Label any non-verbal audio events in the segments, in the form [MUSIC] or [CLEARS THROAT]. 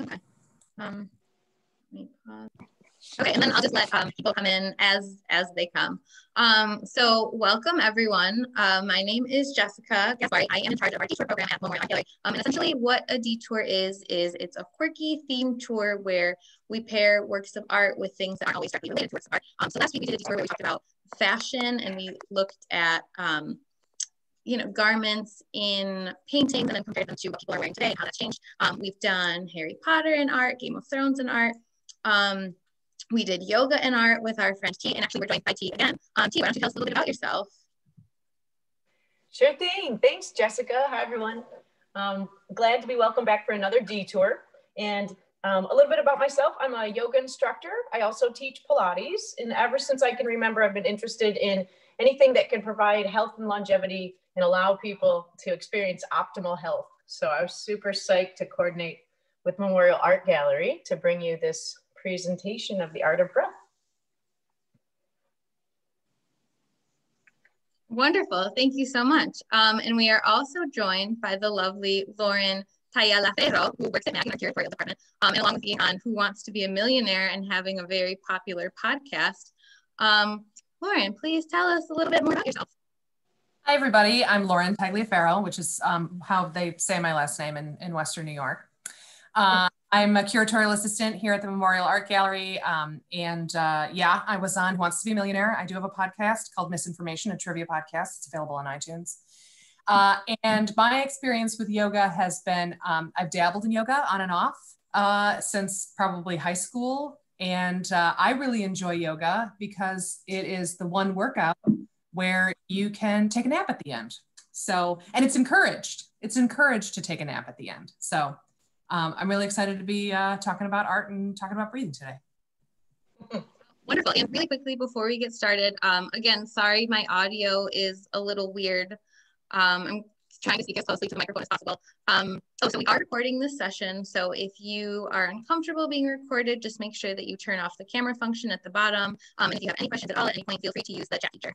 Okay. Um, me pause. Okay, and then I'll just let um, people come in as as they come. Um, so welcome everyone. Uh, my name is Jessica Gasbarre. I am in charge of our detour program at Memorial Gallery. Um, and essentially what a detour is, is it's a quirky themed tour where we pair works of art with things that aren't always directly related to works of art. Um, so last week we did a detour where we talked about fashion and we looked at um, you know, garments in paintings and then compared them to what people are wearing today and how that's changed. Um, we've done Harry Potter in art, Game of Thrones in art. Um, we did yoga in art with our friend Tee, and actually we're joined by Tee again. Um, Tee, why don't you tell us a little bit about yourself? Sure thing. Thanks, Jessica. Hi, everyone. Um, glad to be welcome back for another detour. And um, a little bit about myself. I'm a yoga instructor. I also teach Pilates. And ever since I can remember, I've been interested in anything that can provide health and longevity and allow people to experience optimal health. So I was super psyched to coordinate with Memorial Art Gallery to bring you this presentation of the art of breath. Wonderful. Thank you so much. Um, and we are also joined by the lovely Lauren Tagliaferro who works at MAG in our curatorial department, um, along with on Who Wants to Be a Millionaire and having a very popular podcast. Um, Lauren, please tell us a little bit more about yourself. Hi, everybody. I'm Lauren Tagliaferro, which is um, how they say my last name in, in Western New York. Uh, I'm a curatorial assistant here at the Memorial Art Gallery. Um, and uh, yeah, I was on Who Wants to Be a Millionaire. I do have a podcast called Misinformation, a trivia podcast. It's available on iTunes. Uh, and my experience with yoga has been um, I've dabbled in yoga on and off uh, since probably high school. And uh, I really enjoy yoga because it is the one workout where you can take a nap at the end. So, and it's encouraged. It's encouraged to take a nap at the end. So, um, I'm really excited to be uh, talking about art and talking about breathing today. [LAUGHS] Wonderful. And really quickly before we get started, um, again, sorry, my audio is a little weird. Um, I'm trying to speak as closely to the microphone as possible. Um, oh, so we are recording this session. So if you are uncomfortable being recorded, just make sure that you turn off the camera function at the bottom. Um, and if you have any questions at all at any point, feel free to use the chat feature.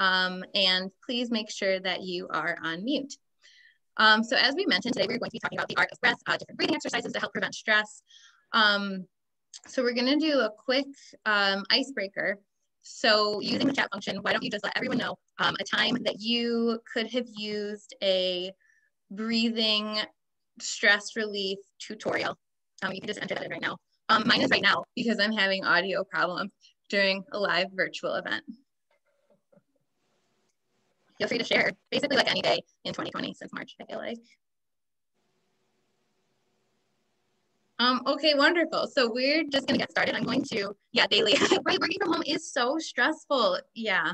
Um, and please make sure that you are on mute. Um, so as we mentioned today, we're going to be talking about the art of breath, uh, different breathing exercises to help prevent stress. Um, so we're gonna do a quick um, icebreaker. So using the chat function, why don't you just let everyone know um, a time that you could have used a breathing stress relief tutorial. Um, you can just enter that in right now. Mine is right now because I'm having audio problems during a live virtual event feel free to share basically like any day in 2020 since March, I feel like. Um, okay, wonderful. So we're just gonna get started. I'm going to, yeah, daily, [LAUGHS] right, working from home is so stressful. Yeah,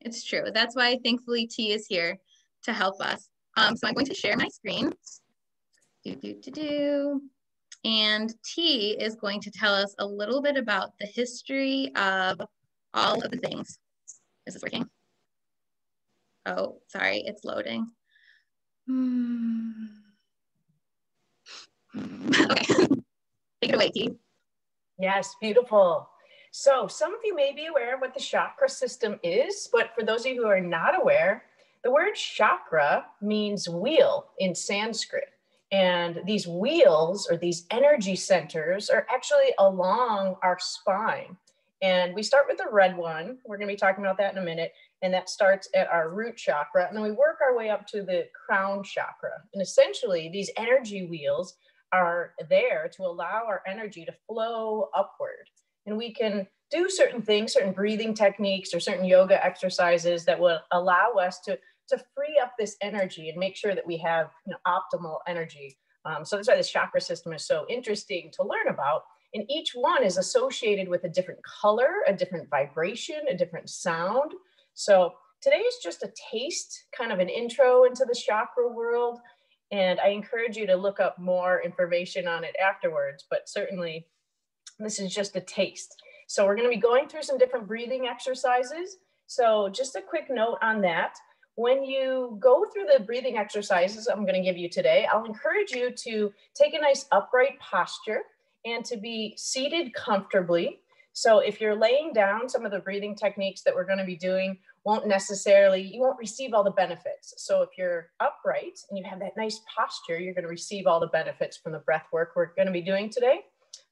it's true. That's why thankfully Tee is here to help us. Um, so I'm going to share my screen. Do, do, do, do. And Tee is going to tell us a little bit about the history of all of the things. Is this working? Oh, sorry, it's loading. Hmm. [LAUGHS] okay, take it away, Tee. Yes, beautiful. So some of you may be aware of what the chakra system is, but for those of you who are not aware, the word chakra means wheel in Sanskrit. And these wheels or these energy centers are actually along our spine. And we start with the red one. We're going to be talking about that in a minute and that starts at our root chakra. And then we work our way up to the crown chakra. And essentially, these energy wheels are there to allow our energy to flow upward. And we can do certain things, certain breathing techniques, or certain yoga exercises that will allow us to, to free up this energy and make sure that we have you know, optimal energy. Um, so that's why this chakra system is so interesting to learn about. And each one is associated with a different color, a different vibration, a different sound. So today is just a taste, kind of an intro into the chakra world. And I encourage you to look up more information on it afterwards, but certainly this is just a taste. So we're gonna be going through some different breathing exercises. So just a quick note on that. When you go through the breathing exercises I'm gonna give you today, I'll encourage you to take a nice upright posture and to be seated comfortably so if you're laying down some of the breathing techniques that we're going to be doing, won't necessarily, you won't receive all the benefits. So if you're upright and you have that nice posture, you're going to receive all the benefits from the breath work we're going to be doing today.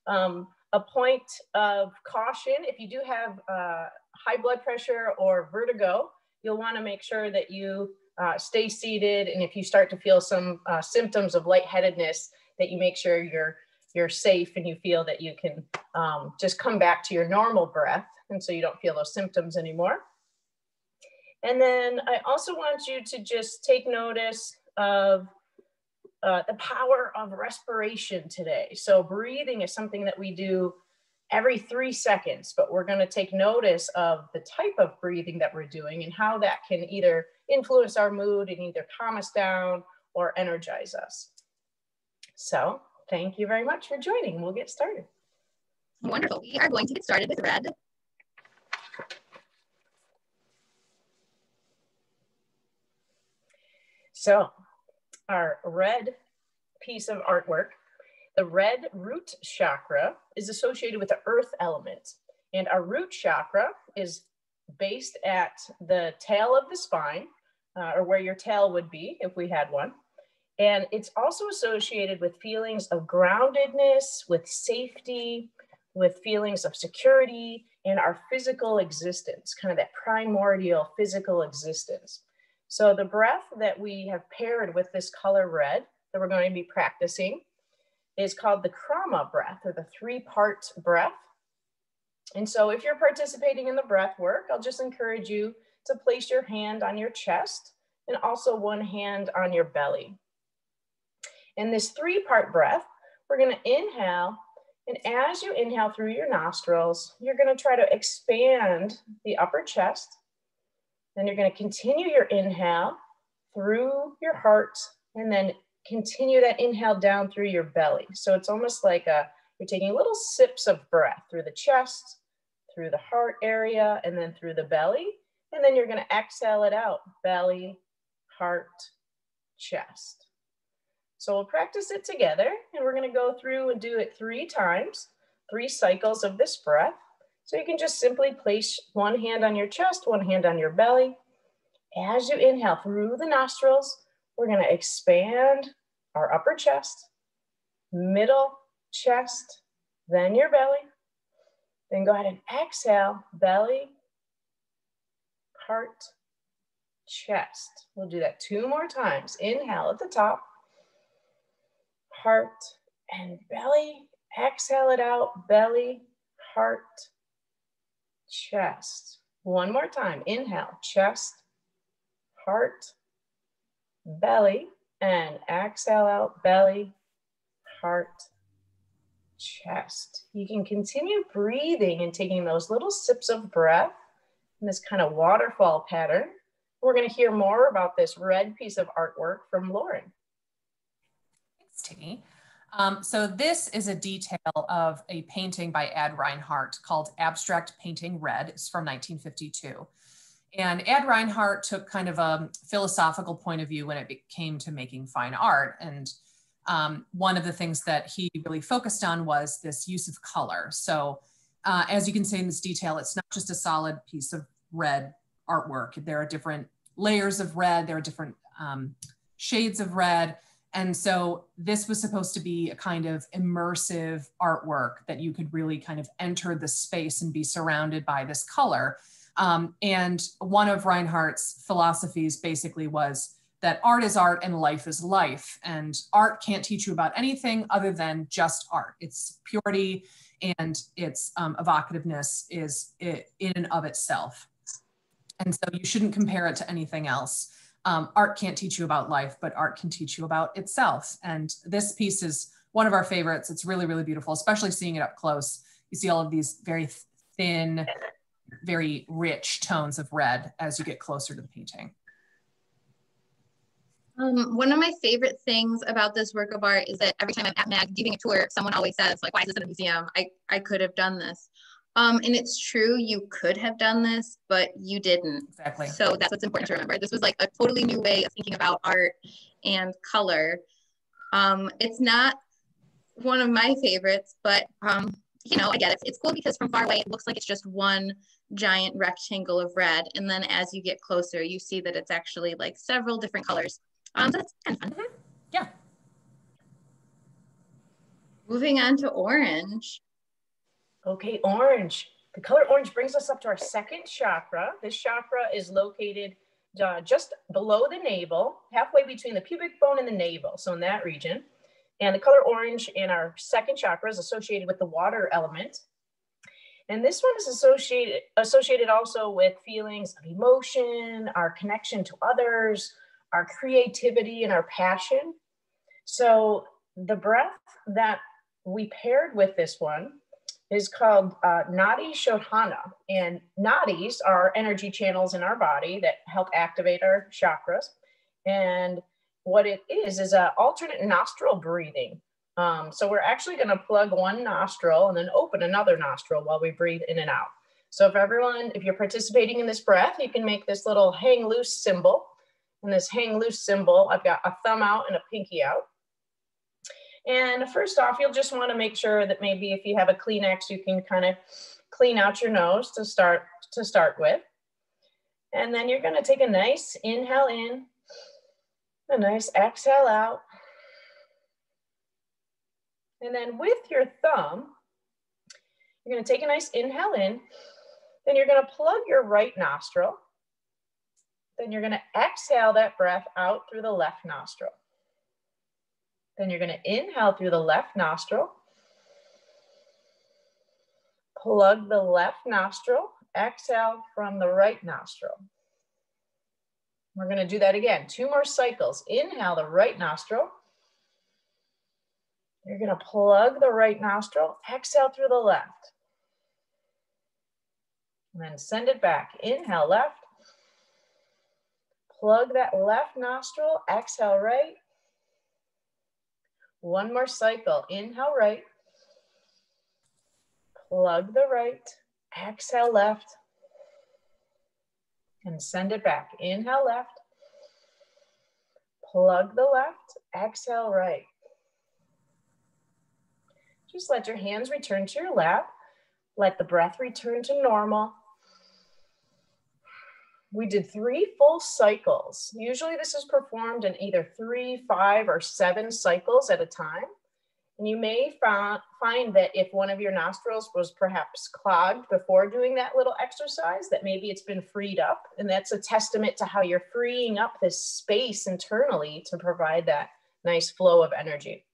Um, a point of caution, if you do have uh, high blood pressure or vertigo, you'll want to make sure that you uh, stay seated. And if you start to feel some uh, symptoms of lightheadedness, that you make sure you're you're safe and you feel that you can um, just come back to your normal breath. And so you don't feel those symptoms anymore. And then I also want you to just take notice of uh, the power of respiration today. So breathing is something that we do every three seconds, but we're gonna take notice of the type of breathing that we're doing and how that can either influence our mood and either calm us down or energize us. So thank you very much for joining. We'll get started. Wonderful. We are going to get started with red. So our red piece of artwork, the red root chakra is associated with the earth element. And our root chakra is based at the tail of the spine, uh, or where your tail would be if we had one. And it's also associated with feelings of groundedness, with safety, with feelings of security, and our physical existence, kind of that primordial physical existence. So the breath that we have paired with this color red that we're going to be practicing is called the krama breath or the three part breath. And so if you're participating in the breath work, I'll just encourage you to place your hand on your chest and also one hand on your belly. In this three part breath, we're gonna inhale and as you inhale through your nostrils, you're gonna try to expand the upper chest then you're going to continue your inhale through your heart and then continue that inhale down through your belly. So it's almost like a, you're taking little sips of breath through the chest, through the heart area, and then through the belly. And then you're going to exhale it out belly, heart, chest. So we'll practice it together and we're going to go through and do it three times, three cycles of this breath. So you can just simply place one hand on your chest, one hand on your belly. As you inhale through the nostrils, we're gonna expand our upper chest, middle chest, then your belly. Then go ahead and exhale, belly, heart, chest. We'll do that two more times. Inhale at the top, heart and belly. Exhale it out, belly, heart, chest. One more time. Inhale, chest, heart, belly, and exhale out, belly, heart, chest. You can continue breathing and taking those little sips of breath in this kind of waterfall pattern. We're going to hear more about this red piece of artwork from Lauren. Tiggy. Um, so this is a detail of a painting by Ad Reinhardt called Abstract Painting Red. It's from 1952. And Ad Reinhardt took kind of a philosophical point of view when it came to making fine art. And um, one of the things that he really focused on was this use of color. So uh, as you can see in this detail, it's not just a solid piece of red artwork. There are different layers of red, there are different um, shades of red. And so this was supposed to be a kind of immersive artwork that you could really kind of enter the space and be surrounded by this color. Um, and one of Reinhardt's philosophies basically was that art is art and life is life. And art can't teach you about anything other than just art. Its purity and its um, evocativeness is in and of itself. And so you shouldn't compare it to anything else um, art can't teach you about life, but art can teach you about itself. And this piece is one of our favorites. It's really, really beautiful, especially seeing it up close. You see all of these very thin, very rich tones of red as you get closer to the painting. Um, one of my favorite things about this work of art is that every time I'm at MAG giving a tour, someone always says, like, why is this in a museum? I, I could have done this. Um, and it's true, you could have done this, but you didn't. Exactly. So that's what's important to remember. This was like a totally new way of thinking about art and color. Um, it's not one of my favorites, but um, you know, I get it. It's cool because from far away, it looks like it's just one giant rectangle of red. And then as you get closer, you see that it's actually like several different colors. Um, so that's kind of fun. Mm -hmm. Yeah. Moving on to orange. Okay, orange. The color orange brings us up to our second chakra. This chakra is located uh, just below the navel, halfway between the pubic bone and the navel, so in that region. And the color orange in our second chakra is associated with the water element. And this one is associated, associated also with feelings of emotion, our connection to others, our creativity, and our passion. So the breath that we paired with this one is called uh, Nadi Shodhana. And nadis are energy channels in our body that help activate our chakras. And what it is, is an alternate nostril breathing. Um, so we're actually going to plug one nostril and then open another nostril while we breathe in and out. So if everyone, if you're participating in this breath, you can make this little hang loose symbol. And this hang loose symbol, I've got a thumb out and a pinky out. And first off, you'll just want to make sure that maybe if you have a Kleenex, you can kind of clean out your nose to start to start with. And then you're going to take a nice inhale in, a nice exhale out. And then with your thumb, you're going to take a nice inhale in. Then you're going to plug your right nostril. Then you're going to exhale that breath out through the left nostril. Then you're going to inhale through the left nostril. Plug the left nostril. Exhale from the right nostril. We're going to do that again. Two more cycles. Inhale the right nostril. You're going to plug the right nostril. Exhale through the left. And then send it back. Inhale left. Plug that left nostril. Exhale right. One more cycle. Inhale right. Plug the right. Exhale left. And send it back. Inhale left. Plug the left. Exhale right. Just let your hands return to your lap. Let the breath return to normal we did three full cycles. Usually this is performed in either three, five, or seven cycles at a time. And you may find that if one of your nostrils was perhaps clogged before doing that little exercise, that maybe it's been freed up. And that's a testament to how you're freeing up this space internally to provide that nice flow of energy.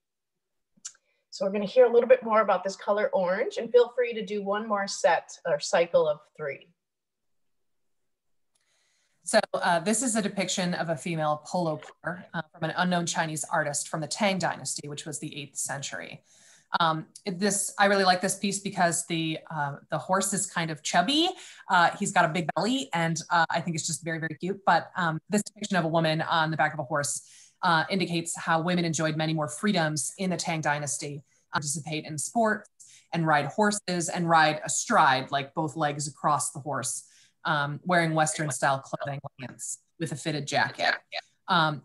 So we're gonna hear a little bit more about this color orange and feel free to do one more set or cycle of three. So uh, this is a depiction of a female polo player uh, from an unknown Chinese artist from the Tang Dynasty, which was the eighth century. Um, this I really like this piece because the uh, the horse is kind of chubby. Uh, he's got a big belly, and uh, I think it's just very very cute. But um, this depiction of a woman on the back of a horse uh, indicates how women enjoyed many more freedoms in the Tang Dynasty, participate in sports and ride horses and ride astride, like both legs across the horse um, wearing Western style clothing with a fitted jacket. Um,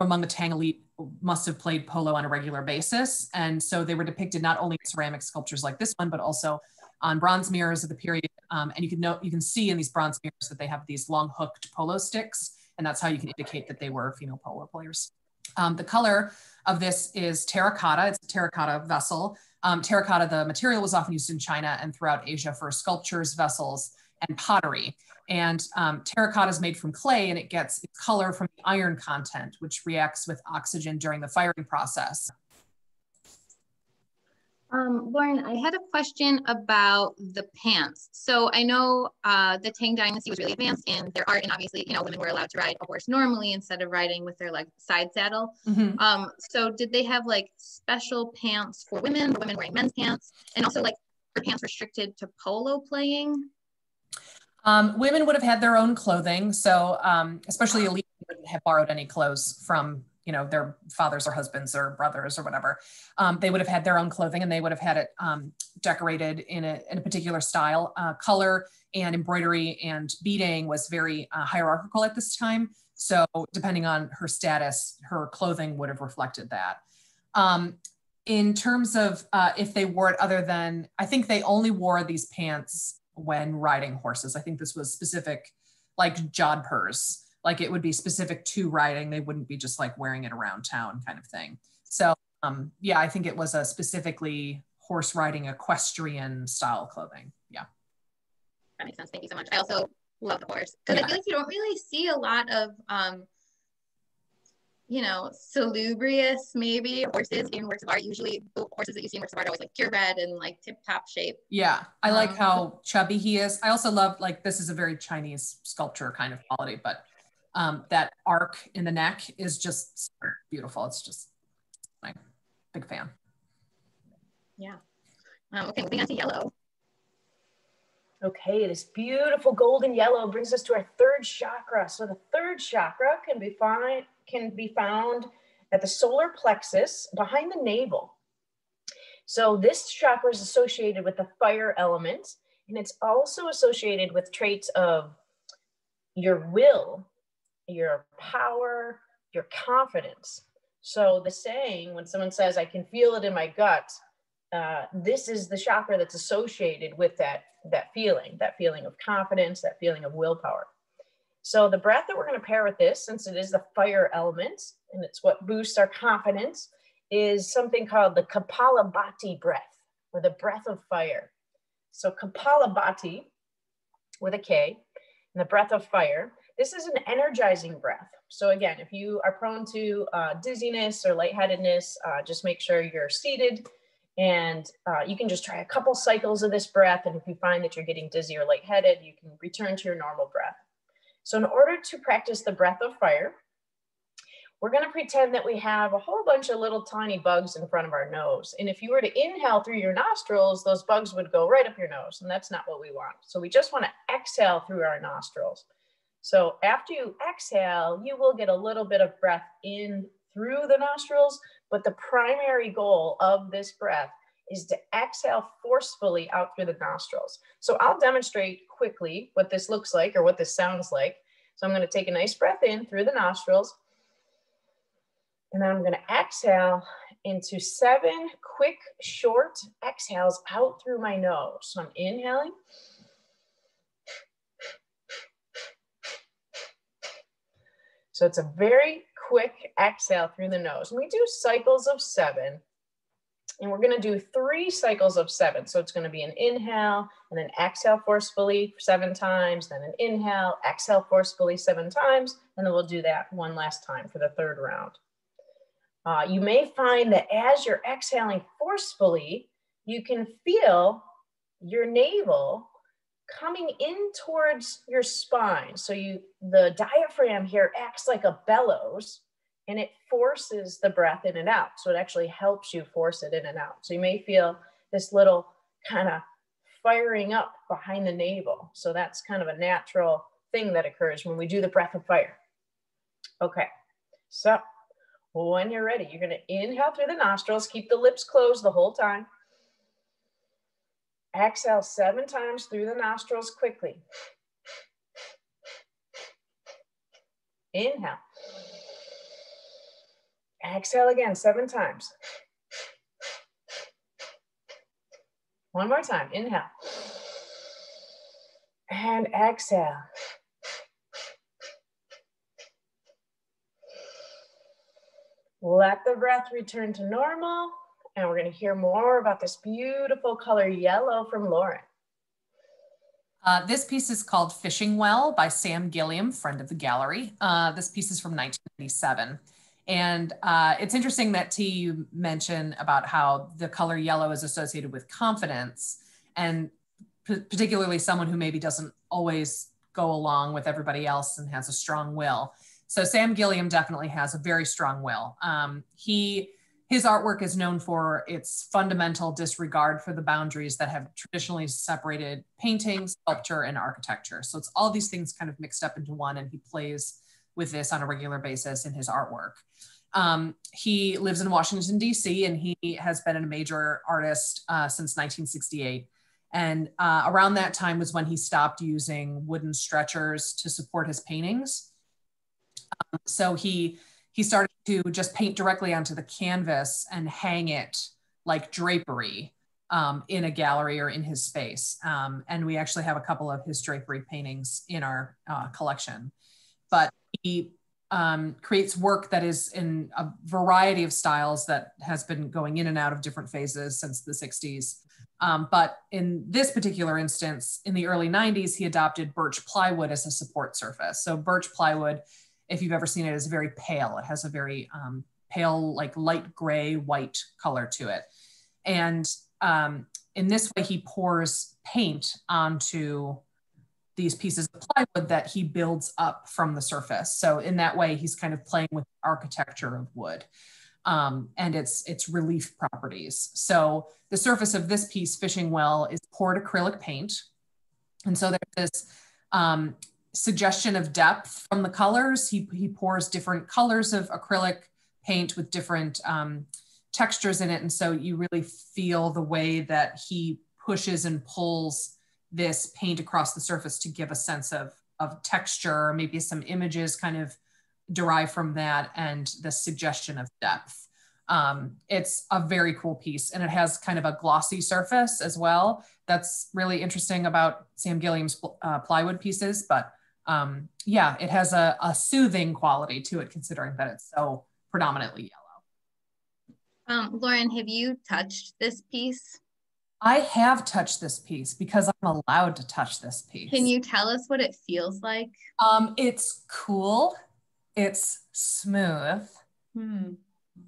among the Tang elite must have played polo on a regular basis. And so they were depicted not only in ceramic sculptures like this one, but also on bronze mirrors of the period. Um, and you can know, you can see in these bronze mirrors that they have these long hooked polo sticks. And that's how you can indicate that they were female polo players. Um, the color of this is terracotta. It's a terracotta vessel. Um, terracotta, the material was often used in China and throughout Asia for sculptures, vessels, and pottery. And um, terracotta is made from clay and it gets its color from the iron content, which reacts with oxygen during the firing process. Um, Lauren, I had a question about the pants. So I know uh, the Tang Dynasty was really advanced in their art, and obviously, you know, women were allowed to ride a horse normally instead of riding with their like side saddle. Mm-hmm. Um, so did they have like special pants for women, women wearing men's pants, and also like were pants restricted to polo playing? Um, women would have had their own clothing. So um, especially elite wouldn't have borrowed any clothes from you know their fathers or husbands or brothers or whatever. Um, they would have had their own clothing and they would have had it um, decorated in a, in a particular style. Uh, color and embroidery and beading was very uh, hierarchical at this time. So depending on her status, her clothing would have reflected that. Um, in terms of uh, if they wore it other than, I think they only wore these pants when riding horses. I think this was specific, like jodhpurs, like it would be specific to riding. They wouldn't be just like wearing it around town kind of thing. So um, yeah, I think it was a specifically horse riding equestrian style clothing. Yeah. That makes sense. Thank you so much. I also love the horse because yeah. I feel like you don't really see a lot of um, you know, salubrious maybe horses in works of art. Usually the horses that you see in works of art are always like purebred and like tip top shape. Yeah. I like um, how chubby he is. I also love like this is a very Chinese sculpture kind of quality, but um, that arc in the neck is just beautiful. It's just my big fan. Yeah. Um, okay, moving on to yellow. Okay, this beautiful golden yellow brings us to our third chakra. So the third chakra can be found, can be found at the solar plexus behind the navel. So this chakra is associated with the fire element, and it's also associated with traits of your will, your power, your confidence. So the saying, when someone says, I can feel it in my gut, uh, this is the chakra that's associated with that, that feeling, that feeling of confidence, that feeling of willpower. So the breath that we're going to pair with this, since it is the fire element and it's what boosts our confidence, is something called the Kapalabhati breath or the breath of fire. So Kapalabhati with a K and the breath of fire. This is an energizing breath. So again, if you are prone to uh, dizziness or lightheadedness, uh, just make sure you're seated and uh, you can just try a couple cycles of this breath. And if you find that you're getting dizzy or lightheaded, you can return to your normal breath. So in order to practice the breath of fire, we're gonna pretend that we have a whole bunch of little tiny bugs in front of our nose. And if you were to inhale through your nostrils, those bugs would go right up your nose. And that's not what we want. So we just wanna exhale through our nostrils. So after you exhale, you will get a little bit of breath in through the nostrils, but the primary goal of this breath is to exhale forcefully out through the nostrils. So I'll demonstrate quickly what this looks like or what this sounds like. So I'm gonna take a nice breath in through the nostrils. And then I'm gonna exhale into seven quick, short exhales out through my nose. So I'm inhaling. So it's a very quick exhale through the nose. And we do cycles of seven. And we're gonna do three cycles of seven. So it's gonna be an inhale and then exhale forcefully seven times, then an inhale, exhale forcefully seven times, and then we'll do that one last time for the third round. Uh, you may find that as you're exhaling forcefully, you can feel your navel coming in towards your spine. So you the diaphragm here acts like a bellows and it forces the breath in and out. So it actually helps you force it in and out. So you may feel this little kind of firing up behind the navel. So that's kind of a natural thing that occurs when we do the breath of fire. Okay, so when you're ready, you're gonna inhale through the nostrils, keep the lips closed the whole time. Exhale seven times through the nostrils quickly. Inhale. Exhale again seven times. One more time. Inhale. And exhale. Let the breath return to normal. And we're going to hear more about this beautiful color yellow from Lauren. Uh, this piece is called Fishing Well by Sam Gilliam, friend of the gallery. Uh, this piece is from 1997. And uh, it's interesting that Tee you mentioned about how the color yellow is associated with confidence and particularly someone who maybe doesn't always go along with everybody else and has a strong will. So Sam Gilliam definitely has a very strong will. Um, he his artwork is known for its fundamental disregard for the boundaries that have traditionally separated painting, sculpture, and architecture. So it's all these things kind of mixed up into one, and he plays with this on a regular basis in his artwork. Um, he lives in Washington, D.C., and he has been a major artist uh, since 1968. And uh, around that time was when he stopped using wooden stretchers to support his paintings. Um, so he he started to just paint directly onto the canvas and hang it like drapery um, in a gallery or in his space. Um, and we actually have a couple of his drapery paintings in our uh, collection. But he um, creates work that is in a variety of styles that has been going in and out of different phases since the 60s. Um, but in this particular instance, in the early 90s, he adopted birch plywood as a support surface. So birch plywood, if you've ever seen it, is very pale. It has a very um, pale, like light gray, white color to it. And um, in this way, he pours paint onto these pieces of plywood that he builds up from the surface. So in that way, he's kind of playing with architecture of wood um, and its, its relief properties. So the surface of this piece, Fishing Well, is poured acrylic paint. And so there's this um, suggestion of depth from the colors. He, he pours different colors of acrylic paint with different um, textures in it. And so you really feel the way that he pushes and pulls this paint across the surface to give a sense of, of texture, maybe some images kind of derive from that and the suggestion of depth. Um, it's a very cool piece and it has kind of a glossy surface as well. That's really interesting about Sam Gilliam's uh, plywood pieces, but um, yeah, it has a, a soothing quality to it considering that it's so predominantly yellow. Um, Lauren, have you touched this piece? I have touched this piece because I'm allowed to touch this piece. Can you tell us what it feels like? Um, it's cool. It's smooth. Hmm.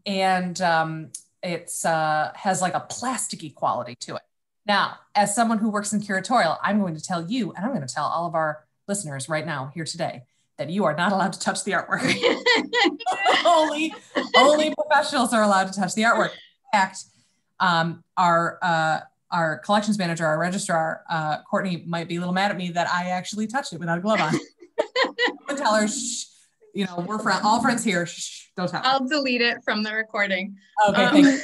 And um, it's uh, has like a plasticky quality to it. Now, as someone who works in curatorial, I'm going to tell you, and I'm going to tell all of our listeners right now here today, that you are not allowed to touch the artwork. [LAUGHS] [LAUGHS] only, only professionals are allowed to touch the artwork. In fact, um, our uh, our collections manager, our registrar, uh, Courtney, might be a little mad at me that I actually touched it without a glove on. [LAUGHS] tell her, shh, you know, we're friend, all friends here. Shh, don't tell. I'll delete it from the recording. Okay, um, you.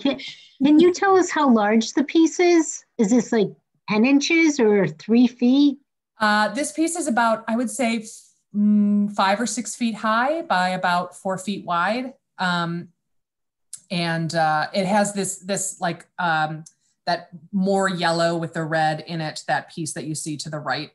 can, can you tell us how large the piece is? Is this like 10 inches or three feet? Uh, this piece is about, I would say, mm, five or six feet high by about four feet wide. Um, and uh, it has this this like um, that more yellow with the red in it. That piece that you see to the right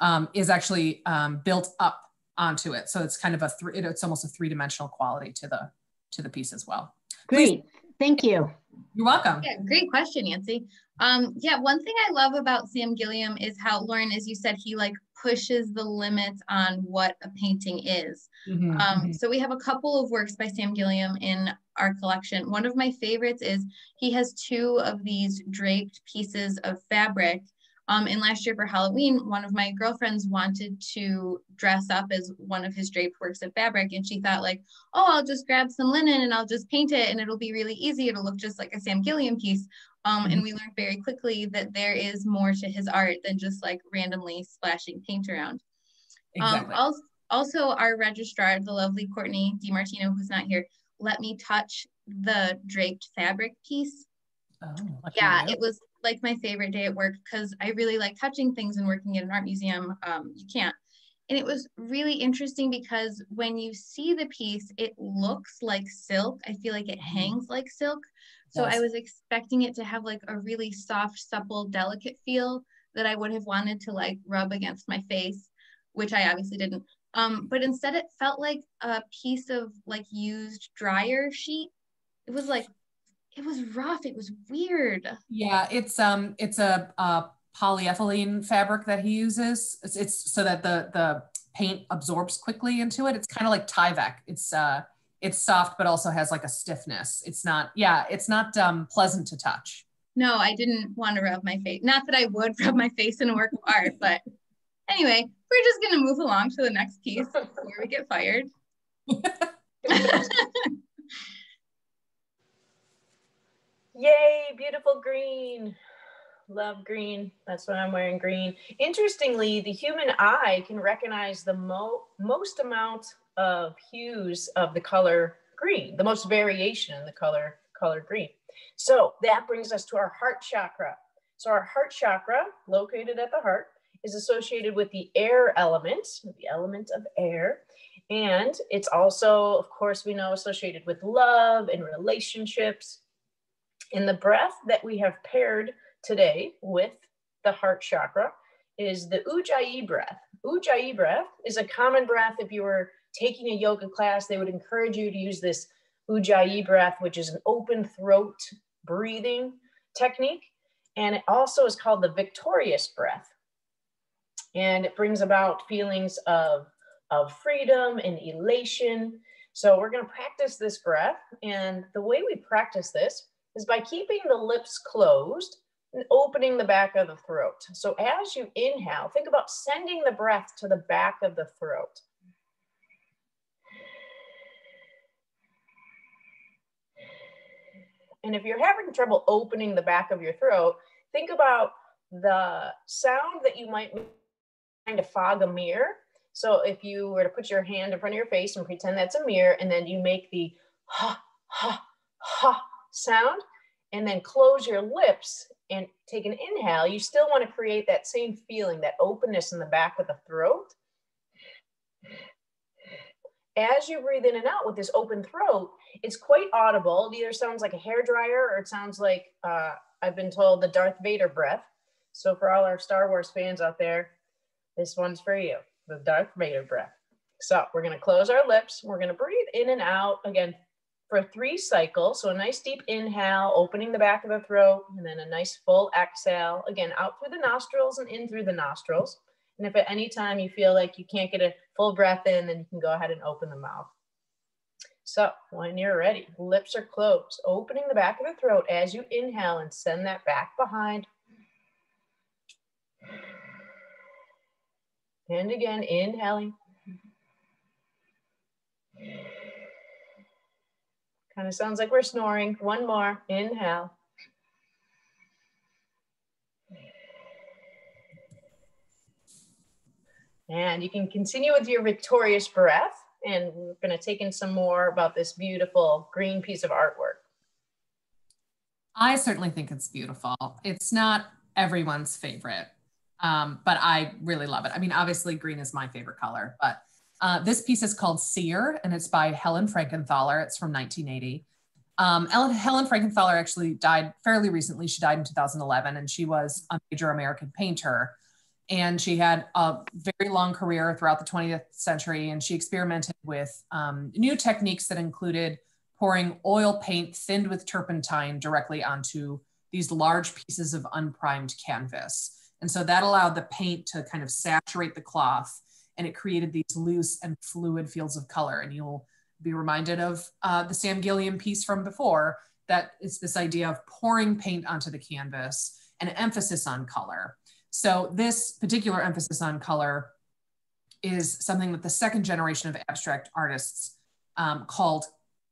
um, is actually um, built up onto it, so it's kind of a three. It's almost a three dimensional quality to the to the piece as well. Great, Please. thank you. You're welcome. Yeah, great question, Nancy. Um, yeah, one thing I love about Sam Gilliam is how Lauren, as you said, he like pushes the limits on what a painting is. Mm-hmm, um, mm-hmm. So we have a couple of works by Sam Gilliam in our collection. One of my favorites is he has two of these draped pieces of fabric. Um, and last year for Halloween, one of my girlfriends wanted to dress up as one of his draped works of fabric. And she thought like, oh, I'll just grab some linen and I'll just paint it and it'll be really easy. It'll look just like a Sam Gilliam piece. Um, and mm-hmm. we learned very quickly that there is more to his art than just like randomly splashing paint around. Um, exactly. Um, also, also, our registrar, the lovely Courtney DiMartino, who's not here, let me touch the draped fabric piece. Oh, yeah, it was like my favorite day at work because I really like touching things and working at an art museum. Um, you can't. And it was really interesting because when you see the piece, it looks like silk. I feel like it mm-hmm. hangs like silk, so yes. I was expecting it to have like a really soft, supple, delicate feel that I would have wanted to like rub against my face, which I obviously didn't. Um, but instead it felt like a piece of like used dryer sheet. It was like it was rough. It was weird. Yeah, it's um it's a, a polyethylene fabric that he uses. It's, it's so that the the paint absorbs quickly into it. It's kind of like Tyvek. It's uh it's soft but also has like a stiffness it's not yeah it's not um, pleasant to touch no i didn't want to rub my face not that i would rub my face in a work of art but anyway we're just going to move along to the next piece before we get fired [LAUGHS] [LAUGHS] yay beautiful green love green that's what i'm wearing green interestingly the human eye can recognize the mo- most amount of hues of the color green, the most variation in the color, color green. So that brings us to our heart chakra. So our heart chakra, located at the heart, is associated with the air element, the element of air. And it's also, of course, we know associated with love and relationships. And the breath that we have paired today with the heart chakra is the Ujjayi breath. Ujjayi breath is a common breath. If you were taking a yoga class, they would encourage you to use this Ujjayi breath, which is an open throat breathing technique. And it also is called the victorious breath. And it brings about feelings of, of freedom and elation. So we're going to practice this breath. And the way we practice this is by keeping the lips closed and opening the back of the throat. So as you inhale, think about sending the breath to the back of the throat. And if you're having trouble opening the back of your throat, think about the sound that you might kind of fog a mirror. So if you were to put your hand in front of your face and pretend that's a mirror, and then you make the ha, ha, ha sound, and then close your lips and take an inhale, you still want to create that same feeling, that openness in the back of the throat. As you breathe in and out with this open throat, it's quite audible. It either sounds like a hair dryer or it sounds like, uh, I've been told, the Darth Vader breath. So for all our Star Wars fans out there, this one's for you, the Darth Vader breath. So we're gonna close our lips. We're gonna breathe in and out again for three cycles. So a nice deep inhale, opening the back of the throat, and then a nice full exhale. Again, out through the nostrils and in through the nostrils. And if at any time you feel like you can't get a full breath in, then you can go ahead and open the mouth. So when you're ready, lips are closed, opening the back of the throat as you inhale and send that back behind. And again, inhaling. Kind of sounds like we're snoring. One more, inhale. And you can continue with your victorious breath. And we're going to take in some more about this beautiful green piece of artwork. I certainly think it's beautiful. It's not everyone's favorite, um, but I really love it. I mean, obviously, green is my favorite color, but uh, this piece is called Seer, and it's by Helen Frankenthaler. It's from 1980. Um, Helen Frankenthaler actually died fairly recently. She died in 2011, and she was a major American painter and she had a very long career throughout the 20th century and she experimented with um, new techniques that included pouring oil paint thinned with turpentine directly onto these large pieces of unprimed canvas and so that allowed the paint to kind of saturate the cloth and it created these loose and fluid fields of color and you'll be reminded of uh, the sam gilliam piece from before that it's this idea of pouring paint onto the canvas and emphasis on color so this particular emphasis on color is something that the second generation of abstract artists um, called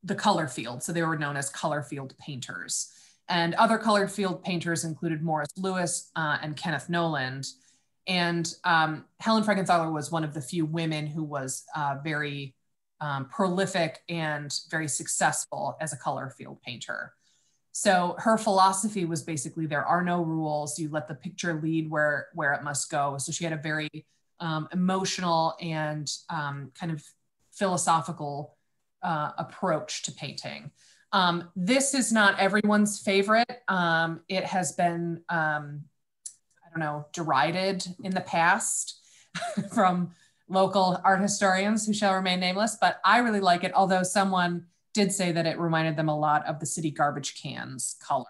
the color field. So they were known as color field painters. And other colored field painters included Morris Louis uh, and Kenneth Noland. And um, Helen Frankenthaler was one of the few women who was uh, very um, prolific and very successful as a color field painter. So her philosophy was basically there are no rules. You let the picture lead where where it must go. So she had a very um, emotional and um, kind of philosophical uh, approach to painting. Um, this is not everyone's favorite. Um, it has been, um, don't know, derided in the past [LAUGHS] from local art historians who shall remain nameless, but I really like it, although someone did say that it reminded them a lot of the city garbage cans color,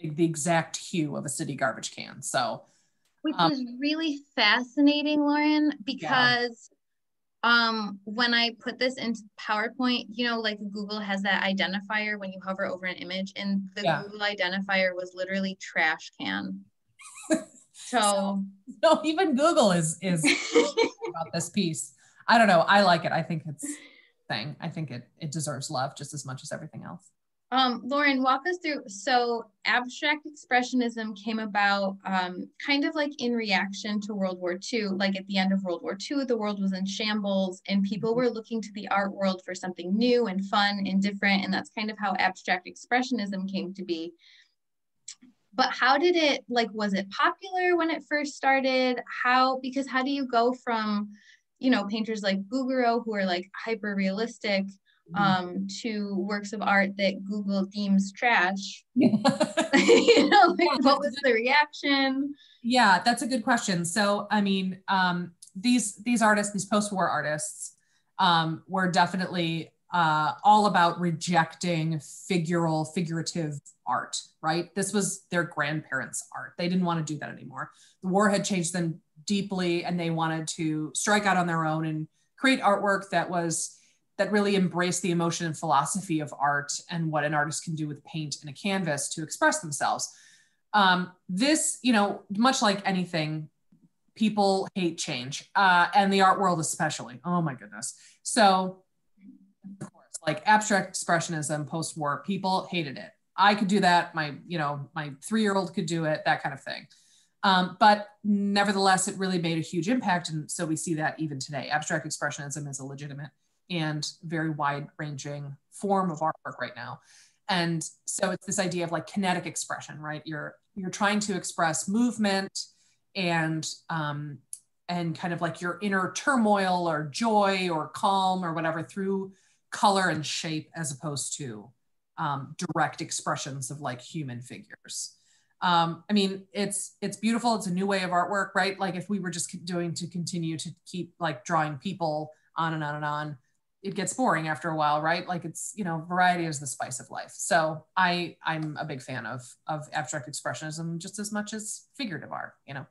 the exact hue of a city garbage can. So, which um, is really fascinating, Lauren, because yeah. um, when I put this into PowerPoint, you know, like Google has that identifier when you hover over an image, and the yeah. Google identifier was literally trash can. [LAUGHS] So, so, [LAUGHS] so even Google is is [LAUGHS] about this piece. I don't know. I like it. I think it's thing. I think it it deserves love just as much as everything else. Um, Lauren, walk us through. So, abstract expressionism came about um, kind of like in reaction to World War II. Like at the end of World War II, the world was in shambles, and people mm-hmm. were looking to the art world for something new and fun and different. And that's kind of how abstract expressionism came to be. But how did it, like, was it popular when it first started? How, because how do you go from you know, painters like Bouguereau who are like hyper realistic mm-hmm. um, to works of art that Google deems trash? [LAUGHS] [LAUGHS] you know, like, what was the reaction? Yeah, that's a good question. So, I mean, um, these these artists, these post-war artists, um, were definitely uh, all about rejecting figural, figurative art. Right? This was their grandparents' art. They didn't want to do that anymore. The war had changed them deeply, and they wanted to strike out on their own and create artwork that was that really embraced the emotion and philosophy of art and what an artist can do with paint and a canvas to express themselves. Um, this, you know, much like anything, people hate change, uh, and the art world especially. Oh my goodness. So, like abstract expressionism post-war, people hated it. I could do that. My, you know, my three-year-old could do it. That kind of thing. Um, but nevertheless, it really made a huge impact, and so we see that even today. Abstract expressionism is a legitimate and very wide-ranging form of artwork right now and so it's this idea of like kinetic expression right you're you're trying to express movement and um, and kind of like your inner turmoil or joy or calm or whatever through color and shape as opposed to um, direct expressions of like human figures um, i mean it's it's beautiful it's a new way of artwork right like if we were just doing to continue to keep like drawing people on and on and on it gets boring after a while, right? Like it's, you know, variety is the spice of life. So I I'm a big fan of of abstract expressionism just as much as figurative art, you know.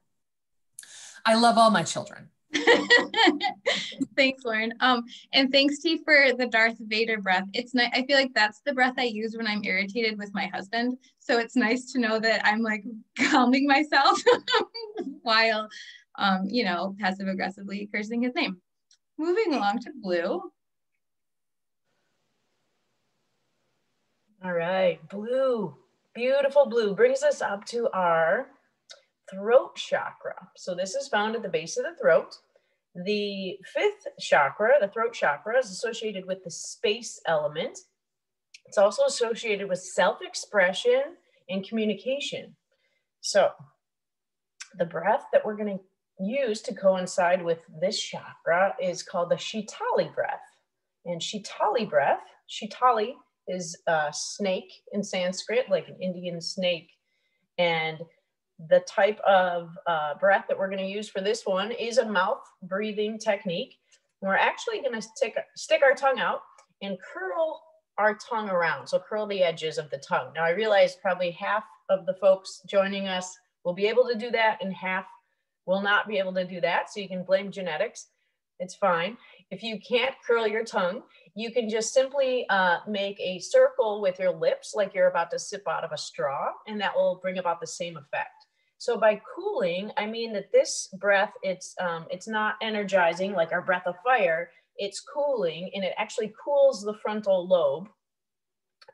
I love all my children. [LAUGHS] thanks, Lauren. Um, and thanks Tee, for the Darth Vader breath. It's nice. I feel like that's the breath I use when I'm irritated with my husband. So it's nice to know that I'm like [LAUGHS] calming myself [LAUGHS] while, um, you know, passive aggressively cursing his name. Moving along to blue. All right, blue, beautiful blue brings us up to our throat chakra. So this is found at the base of the throat. The fifth chakra, the throat chakra, is associated with the space element. It's also associated with self-expression and communication. So the breath that we're going to use to coincide with this chakra is called the Shitali breath. And Shitali breath, Shitali is a snake in Sanskrit, like an Indian snake. And the type of uh, breath that we're going to use for this one is a mouth breathing technique. We're actually going to stick, stick our tongue out and curl our tongue around. So curl the edges of the tongue. Now I realize probably half of the folks joining us will be able to do that and half will not be able to do that. So you can blame genetics. It's fine. If you can't curl your tongue, you can just simply uh, make a circle with your lips like you're about to sip out of a straw, and that will bring about the same effect. So by cooling, I mean that this breath, it's, um, it's not energizing like our breath of fire, it's cooling and it actually cools the frontal lobe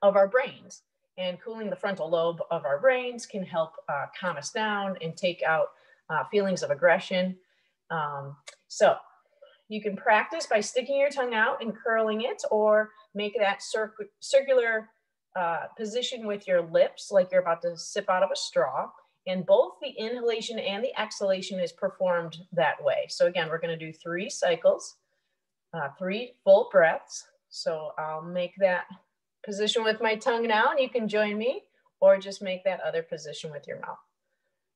of our brains. And cooling the frontal lobe of our brains can help uh, calm us down and take out uh, feelings of aggression. Um, so you can practice by sticking your tongue out and curling it or make that circular uh, position with your lips like you're about to sip out of a straw. And both the inhalation and the exhalation is performed that way. So again, we're gonna do three cycles, uh, three full breaths. So I'll make that position with my tongue now and you can join me or just make that other position with your mouth.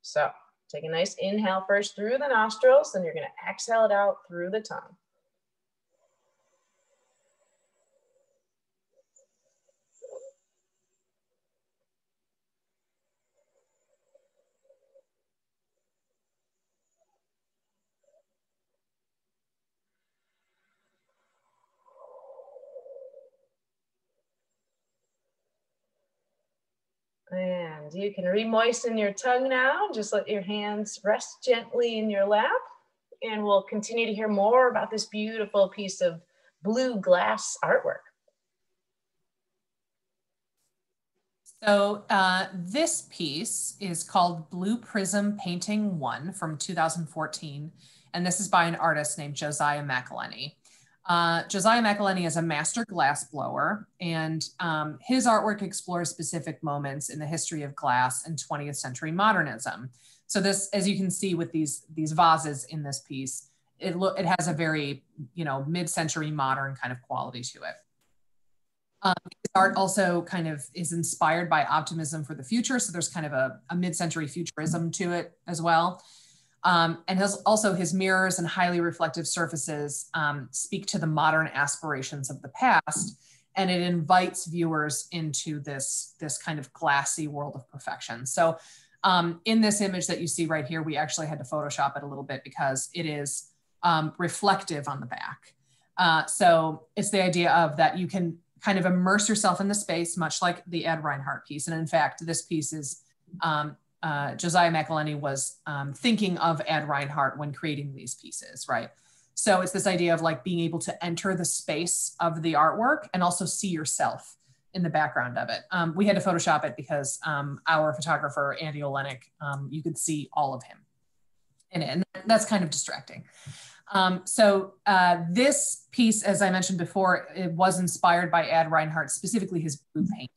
So Take a nice inhale first through the nostrils, then you're gonna exhale it out through the tongue. And you can re-moisten your tongue now. Just let your hands rest gently in your lap. And we'll continue to hear more about this beautiful piece of blue glass artwork. So uh, this piece is called Blue Prism Painting 1 from 2014. And this is by an artist named Josiah McElheny. Uh, Josiah McElheny is a master glass blower, and um, his artwork explores specific moments in the history of glass and 20th century modernism. So this, as you can see with these, these vases in this piece, it, it has a very, you know, mid-century modern kind of quality to it. Um, art also kind of is inspired by optimism for the future. So there's kind of a, a mid-century futurism to it as well. Um, and his, also his mirrors and highly reflective surfaces um, speak to the modern aspirations of the past. And it invites viewers into this, this kind of glassy world of perfection. So um, in this image that you see right here, we actually had to Photoshop it a little bit because it is um, reflective on the back. Uh, so it's the idea of that you can kind of immerse yourself in the space, much like the Ad Reinhardt piece. And in fact, this piece is um, uh, Josiah McElheny was um, thinking of Ad Reinhardt when creating these pieces, right? So it's this idea of like being able to enter the space of the artwork and also see yourself in the background of it. Um, we had to Photoshop it because um, our photographer, Andy Olenek, um, you could see all of him in it. And that's kind of distracting. Um, so uh, this piece, as I mentioned before, it was inspired by Ad Reinhardt, specifically his blue paintings.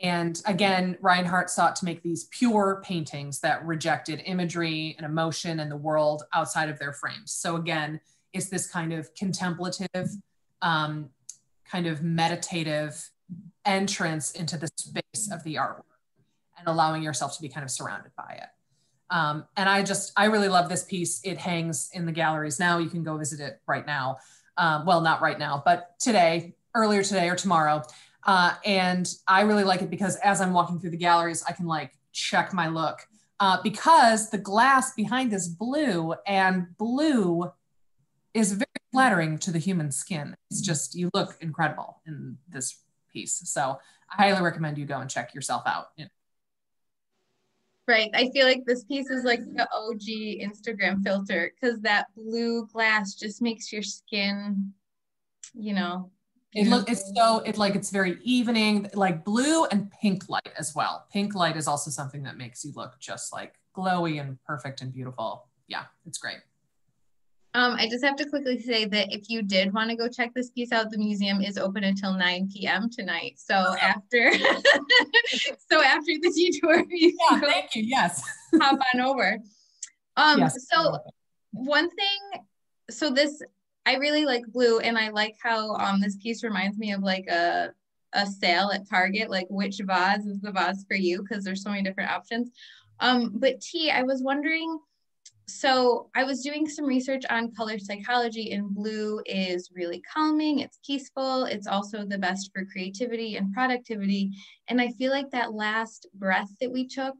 And again, Reinhardt sought to make these pure paintings that rejected imagery and emotion and the world outside of their frames. So again, it's this kind of contemplative, um, kind of meditative entrance into the space of the artwork and allowing yourself to be kind of surrounded by it. Um, and I just, I really love this piece. It hangs in the galleries now. You can go visit it right now. Um, well, not right now, but today, earlier today or tomorrow. Uh, and I really like it because as I'm walking through the galleries, I can like check my look uh, because the glass behind is blue and blue is very flattering to the human skin. It's just, you look incredible in this piece. So I highly recommend you go and check yourself out. Right. I feel like this piece is like the OG Instagram filter because that blue glass just makes your skin, you know. It look it's so it like it's very evening, like blue and pink light as well. Pink light is also something that makes you look just like glowy and perfect and beautiful. Yeah, it's great. Um, I just have to quickly say that if you did want to go check this piece out, the museum is open until 9 p.m. tonight. So oh. after, [LAUGHS] so after the detour, [LAUGHS] you yeah, thank you. Yes, hop on over. Um, yes. so one thing, so this I really like blue, and I like how um this piece reminds me of like a a sale at Target, like which vase is the vase for you? Because there's so many different options. Um, but Tee, I was wondering so I was doing some research on color psychology and blue is really calming, it's peaceful, it's also the best for creativity and productivity. And I feel like that last breath that we took,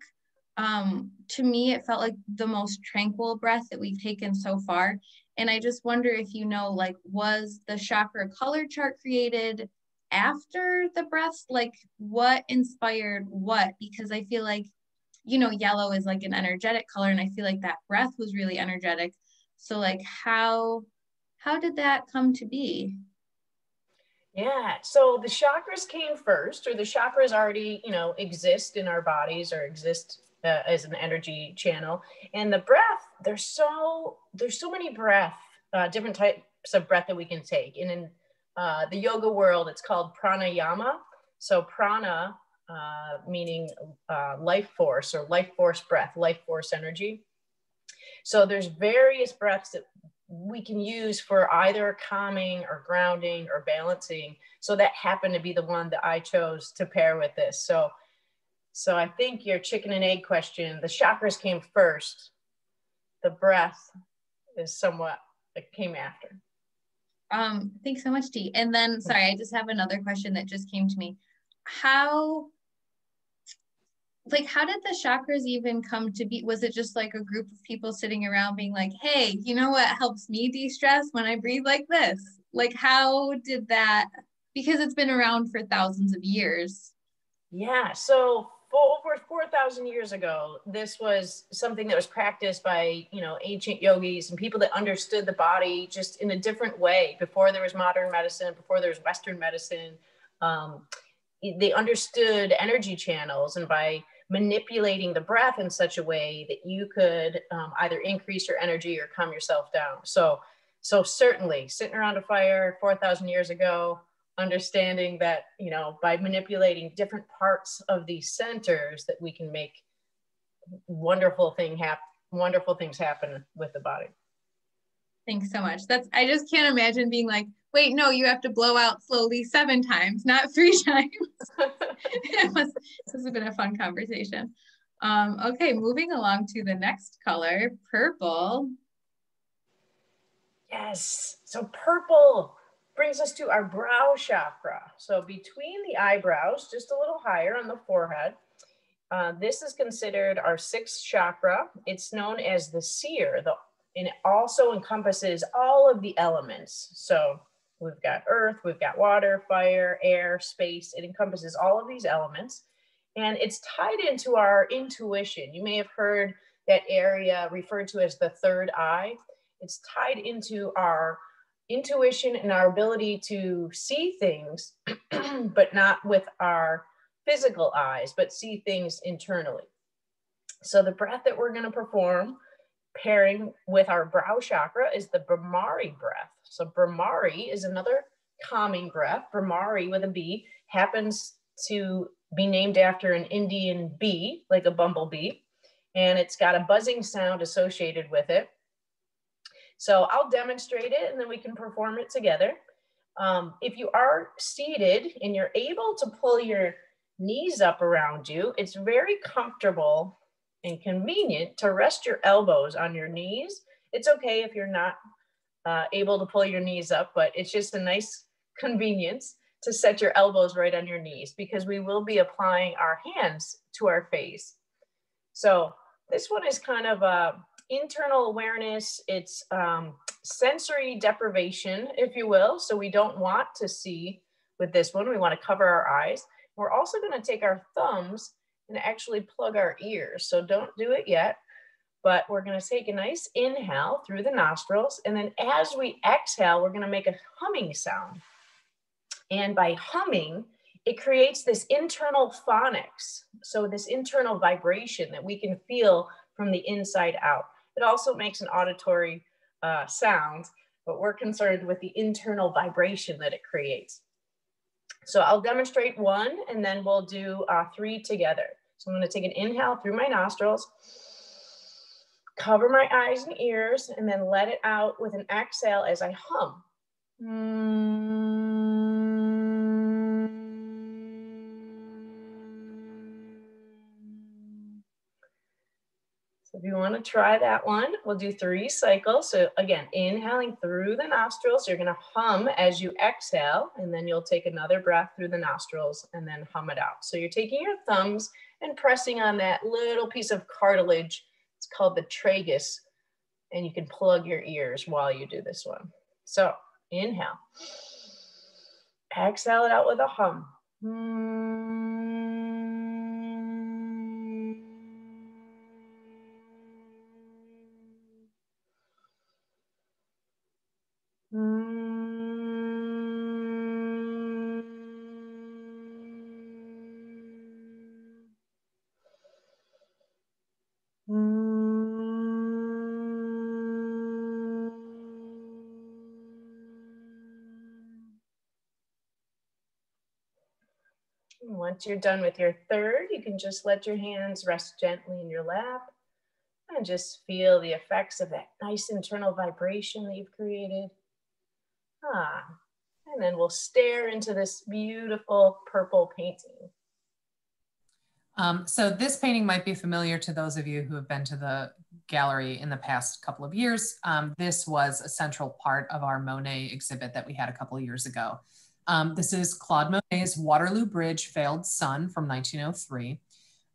um, to me, it felt like the most tranquil breath that we've taken so far. And I just wonder if you know, like, was the chakra color chart created after the breath? Like, what inspired what? Because I feel like you know, yellow is like an energetic color. And I feel like that breath was really energetic. So like how how did that come to be? Yeah, so the chakras came first, or the chakras already, you know, exist in our bodies or exist uh, as an energy channel. And the breath, there's so there's so many breath, uh, different types of breath that we can take. And in uh, the yoga world, it's called pranayama. So prana uh, meaning uh, life force or life force breath, life force energy. So there's various breaths that we can use for either calming or grounding or balancing. So that happened to be the one that I chose to pair with this. So, so I think your chicken and egg question, the chakras came first. The breath is somewhat it came after. Um, thanks so much, Tee. And then, sorry, I just have another question that just came to me. How like how did the chakras even come to be was it just like a group of people sitting around being like hey you know what helps me de-stress when i breathe like this like how did that because it's been around for thousands of years yeah so over 4000 years ago this was something that was practiced by you know ancient yogis and people that understood the body just in a different way before there was modern medicine before there was western medicine um, they understood energy channels and by manipulating the breath in such a way that you could um, either increase your energy or calm yourself down. So, so certainly sitting around a fire 4,000 years ago, understanding that, you know, by manipulating different parts of these centers that we can make wonderful thing happen, wonderful things happen with the body. Thanks so much. That's, I just can't imagine being like, wait, no, you have to blow out slowly seven times, not three [LAUGHS] times. it was, this has been a fun conversation. Um, okay, moving along to the next color, purple. Yes, so purple brings us to our brow chakra. So between the eyebrows, just a little higher on the forehead, uh, this is considered our sixth chakra. It's known as the seer, the, and it also encompasses all of the elements. So we've got earth, we've got water, fire, air, space. It encompasses all of these elements. And it's tied into our intuition. You may have heard that area referred to as the third eye. It's tied into our intuition and our ability to see things, [CLEARS THROAT] but not with our physical eyes, but see things internally. So the breath that we're going to perform pairing with our brow chakra is the Bhramari breath. So Bhramari is another calming breath. Bhramari with a B happens to be named after an Indian bee, like a bumblebee, and it's got a buzzing sound associated with it. So I'll demonstrate it and then we can perform it together. Um, if you are seated and you're able to pull your knees up around you, it's very comfortable and convenient to rest your elbows on your knees. It's okay if you're not uh, able to pull your knees up, but it's just a nice convenience to set your elbows right on your knees because we will be applying our hands to our face. So this one is kind of a internal awareness. It's um, sensory deprivation, if you will. So we don't want to see with this one. We want to cover our eyes. We're also going to take our thumbs and actually plug our ears. So don't do it yet, but we're going to take a nice inhale through the nostrils. And then as we exhale, we're going to make a humming sound. And by humming, it creates this internal phonics. So this internal vibration that we can feel from the inside out. It also makes an auditory uh, sound, but we're concerned with the internal vibration that it creates. So I'll demonstrate one and then we'll do uh, three together. So I'm gonna take an inhale through my nostrils, cover my eyes and ears, and then let it out with an exhale as I hum. So if you want to try that one, we'll do three cycles. So again, inhaling through the nostrils, you're going to hum as you exhale, and then you'll take another breath through the nostrils and then hum it out. So you're taking your thumbs and pressing on that little piece of cartilage. It's called the tragus, and you can plug your ears while you do this one. So inhale, exhale it out with a hum. Hmm. Once you're done with your third, you can just let your hands rest gently in your lap and just feel the effects of that nice internal vibration that you've created. Ah, and then we'll stare into this beautiful purple painting. Um, so this painting might be familiar to those of you who have been to the gallery in the past couple of years. Um, this was a central part of our Monet exhibit that we had a couple of years ago. Um, this is Claude Monet's Waterloo Bridge Veiled Sun from 1903.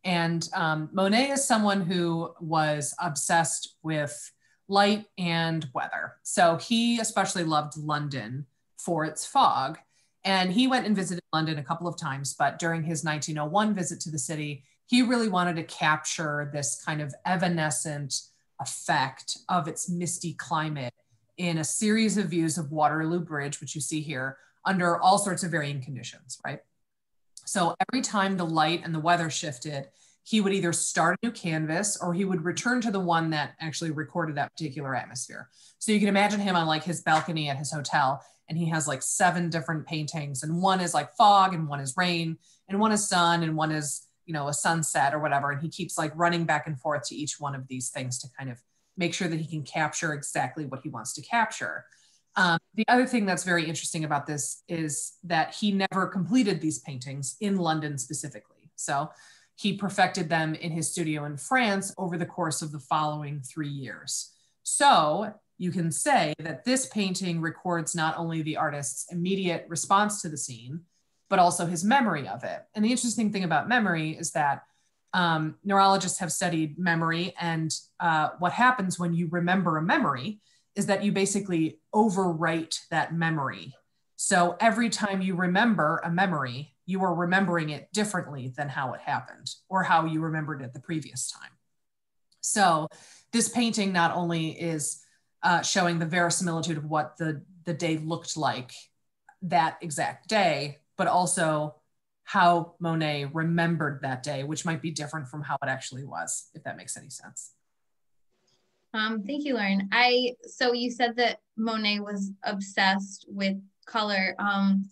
And um, Monet is someone who was obsessed with light and weather. So he especially loved London for its fog. And he went and visited London a couple of times, but during his 1901 visit to the city, he really wanted to capture this kind of evanescent effect of its misty climate in a series of views of Waterloo Bridge, which you see here, under all sorts of varying conditions, right? So every time the light and the weather shifted, he would either start a new canvas or he would return to the one that actually recorded that particular atmosphere. So you can imagine him on like his balcony at his hotel and he has like seven different paintings and one is like fog and one is rain and one is sun and one is, you know, a sunset or whatever. And he keeps like running back and forth to each one of these things to kind of make sure that he can capture exactly what he wants to capture. Um, the other thing that's very interesting about this is that he never completed these paintings in London specifically. So he perfected them in his studio in France over the course of the following three years. So you can say that this painting records not only the artist's immediate response to the scene, but also his memory of it. And the interesting thing about memory is that um, neurologists have studied memory, and uh, what happens when you remember a memory is that you basically overwrite that memory. So every time you remember a memory, you are remembering it differently than how it happened or how you remembered it the previous time. So this painting not only is uh, showing the verisimilitude of what the, the day looked like that exact day, but also how Monet remembered that day, which might be different from how it actually was, if that makes any sense. Um, thank you, Lauren. I so you said that Monet was obsessed with color. Um,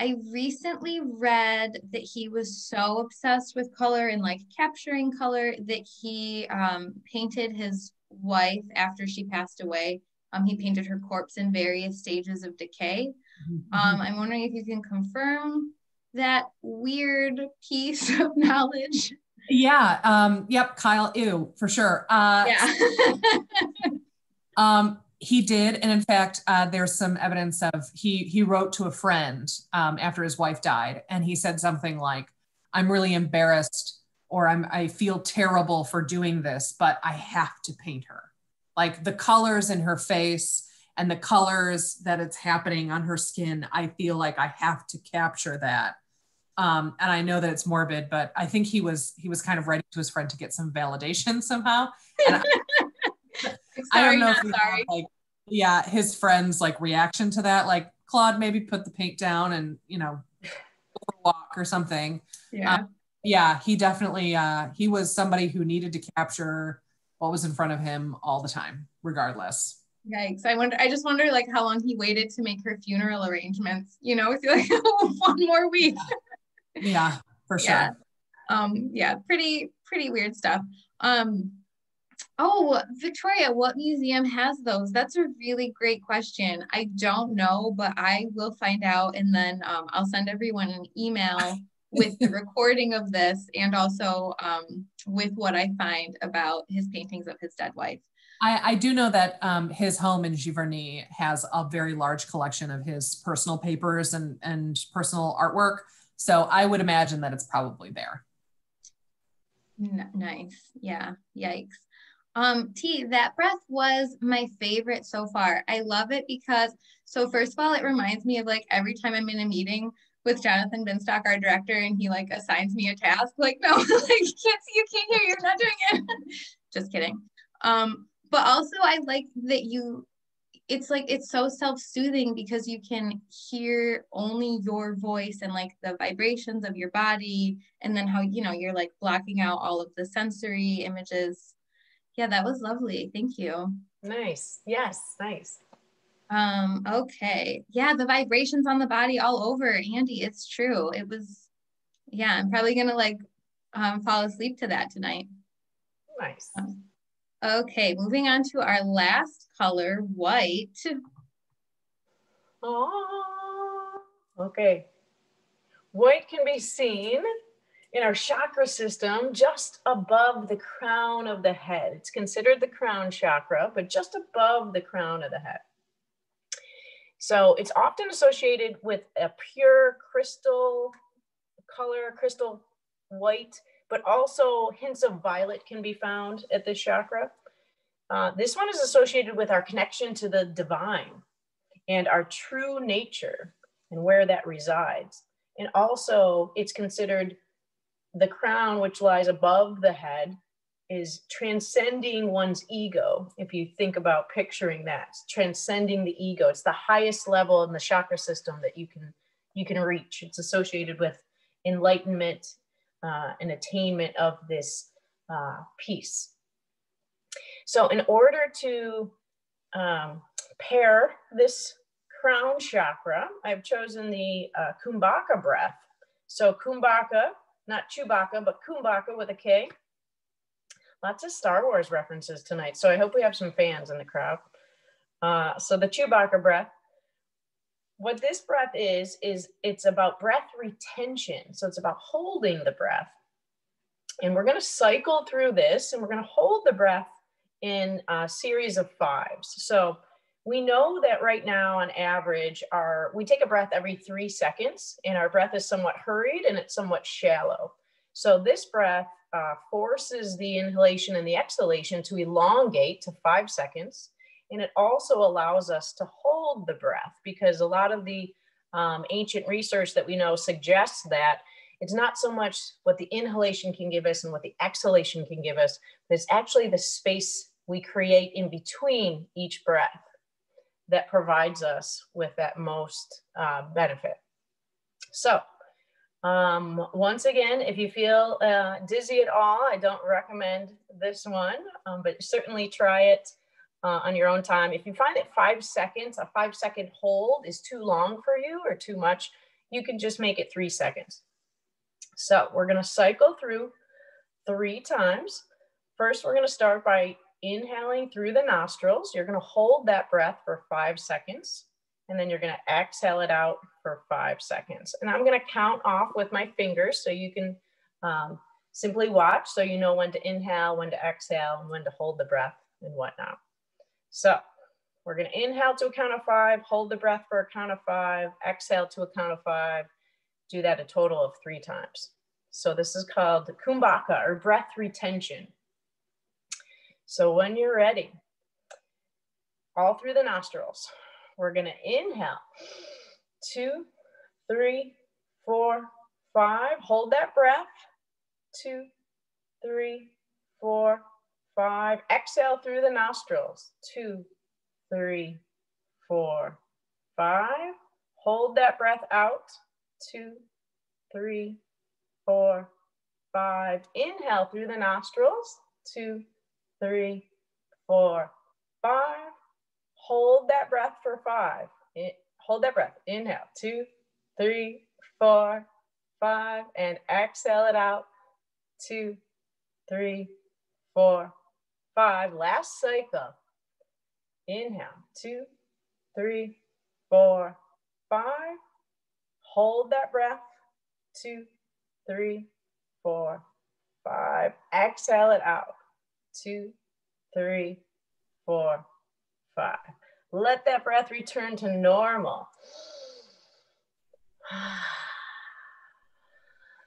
I recently read that he was so obsessed with color and like capturing color that he um, painted his wife after she passed away. Um, he painted her corpse in various stages of decay. Mm-hmm. Um, I'm wondering if you can confirm that weird piece of [LAUGHS] knowledge. Yeah. Um, yep. Kyle. Ew, for sure. Uh, yeah. [LAUGHS] um, he did, and in fact, uh, there's some evidence of he he wrote to a friend um, after his wife died, and he said something like, "I'm really embarrassed, or I'm I feel terrible for doing this, but I have to paint her." Like the colors in her face and the colors that it's happening on her skin, I feel like I have to capture that um, and I know that it's morbid, but I think he was he was kind of writing to his friend to get some validation [LAUGHS] somehow. I, sorry, [LAUGHS] I don't know if sorry. Have, like yeah, his friend's like reaction to that, like Claude maybe put the paint down and you know walk or something. Yeah. Um, yeah, he definitely uh, he was somebody who needed to capture what was in front of him all the time, regardless. Yikes. I wonder I just wonder like how long he waited to make her funeral arrangements. You know, [LAUGHS] it's like one more week. Yeah, for sure. Yeah. Um, yeah, pretty, pretty weird stuff. Um, oh, Victoria, what museum has those? That's a really great question. I don't know, but I will find out and then um, I'll send everyone an email [LAUGHS] with the recording of this and also um, with what I find about his paintings of his dead wife. I, I do know that um, his home in Giverny has a very large collection of his personal papers and, and personal artwork. So I would imagine that it's probably there. Nice. Yeah. Yikes. Um, Tee, that breath was my favorite so far. I love it because, so first of all, it reminds me of like every time I'm in a meeting with Jonathan Binstock, our director, and he like assigns me a task. Like, [LAUGHS] no, like you can't see, you can't hear, you're not doing it. [LAUGHS] Just kidding. Um, but also I like that you it's like it's so self-soothing because you can hear only your voice and like the vibrations of your body and then how you know you're like blocking out all of the sensory images. Yeah that was lovely. Thank you. Nice. Yes. Nice. Um okay. Yeah the vibrations on the body all over andy. It's true. It was yeah i'm probably gonna like um fall asleep to that tonight. Nice. Um, Okay, moving on to our last color, white. Oh, okay. White can be seen in our chakra system just above the crown of the head. It's considered the crown chakra, but just above the crown of the head. So it's often associated with a pure crystal color, crystal white, but also hints of violet can be found at this chakra. Uh, this one is associated with our connection to the divine and our true nature and where that resides. And also, it's considered the crown, which lies above the head, is transcending one's ego. If you think about picturing that, transcending the ego, it's the highest level in the chakra system that you can you can reach. It's associated with enlightenment uh, and attainment of this uh, peace. So in order to um, pair this crown chakra, I've chosen the uh, Kumbhaka breath. So Kumbhaka, not Chewbacca, but Kumbhaka with a K. Lots of Star Wars references tonight. So I hope we have some fans in the crowd. Uh, so the Chewbacca breath, what this breath is, is it's about breath retention. So it's about holding the breath. And we're gonna cycle through this and we're gonna hold the breath in a series of fives. So we know that right now on average our we take a breath every three seconds and our breath is somewhat hurried and it's somewhat shallow so this breath uh, forces the inhalation and the exhalation to elongate to five seconds and it also allows us to hold the breath because a lot of the um, ancient research that we know suggests that it's not so much what the inhalation can give us and what the exhalation can give us, but it's actually the space we create in between each breath that provides us with that most uh, benefit. So um, once again, if you feel uh, dizzy at all, I don't recommend this one, um, but certainly try it uh, on your own time. If you find that five seconds, a five second hold is too long for you or too much, you can just make it three seconds. So we're gonna cycle through three times. First, we're gonna start by inhaling through the nostrils. You're gonna hold that breath for five seconds, and then you're gonna exhale it out for five seconds. And I'm gonna count off with my fingers so you can um, simply watch so you know when to inhale, when to exhale, and when to hold the breath and whatnot. So we're gonna inhale to a count of five, hold the breath for a count of five, exhale to a count of five, do that a total of three times. So this is called kumbhaka or breath retention. So when you're ready, all through the nostrils, we're gonna inhale, two, three, four, five. Hold that breath, two, three, four, five. Exhale through the nostrils, two, three, four, five. Hold that breath out, two, three, four, five. Inhale through the nostrils, two, three, four, five. Hold that breath for five. In, hold that breath. Inhale, two, three, four, five, and exhale it out. Two, three, four, five. Last cycle. Inhale, two, three, four, five. Hold that breath. Two, three, four, five. Exhale it out two, three, four, five. Let that breath return to normal. [SIGHS]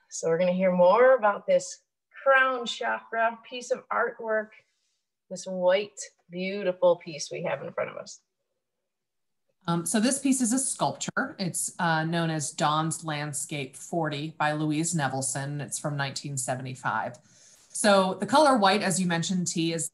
So we're going to hear more about this crown chakra piece of artwork, this white, beautiful piece we have in front of us. Um, so this piece is a sculpture. It's uh, known as Dawn's Landscape 40 by Louise Nevelson. It's from 1975. So the color white, as you mentioned, Tee is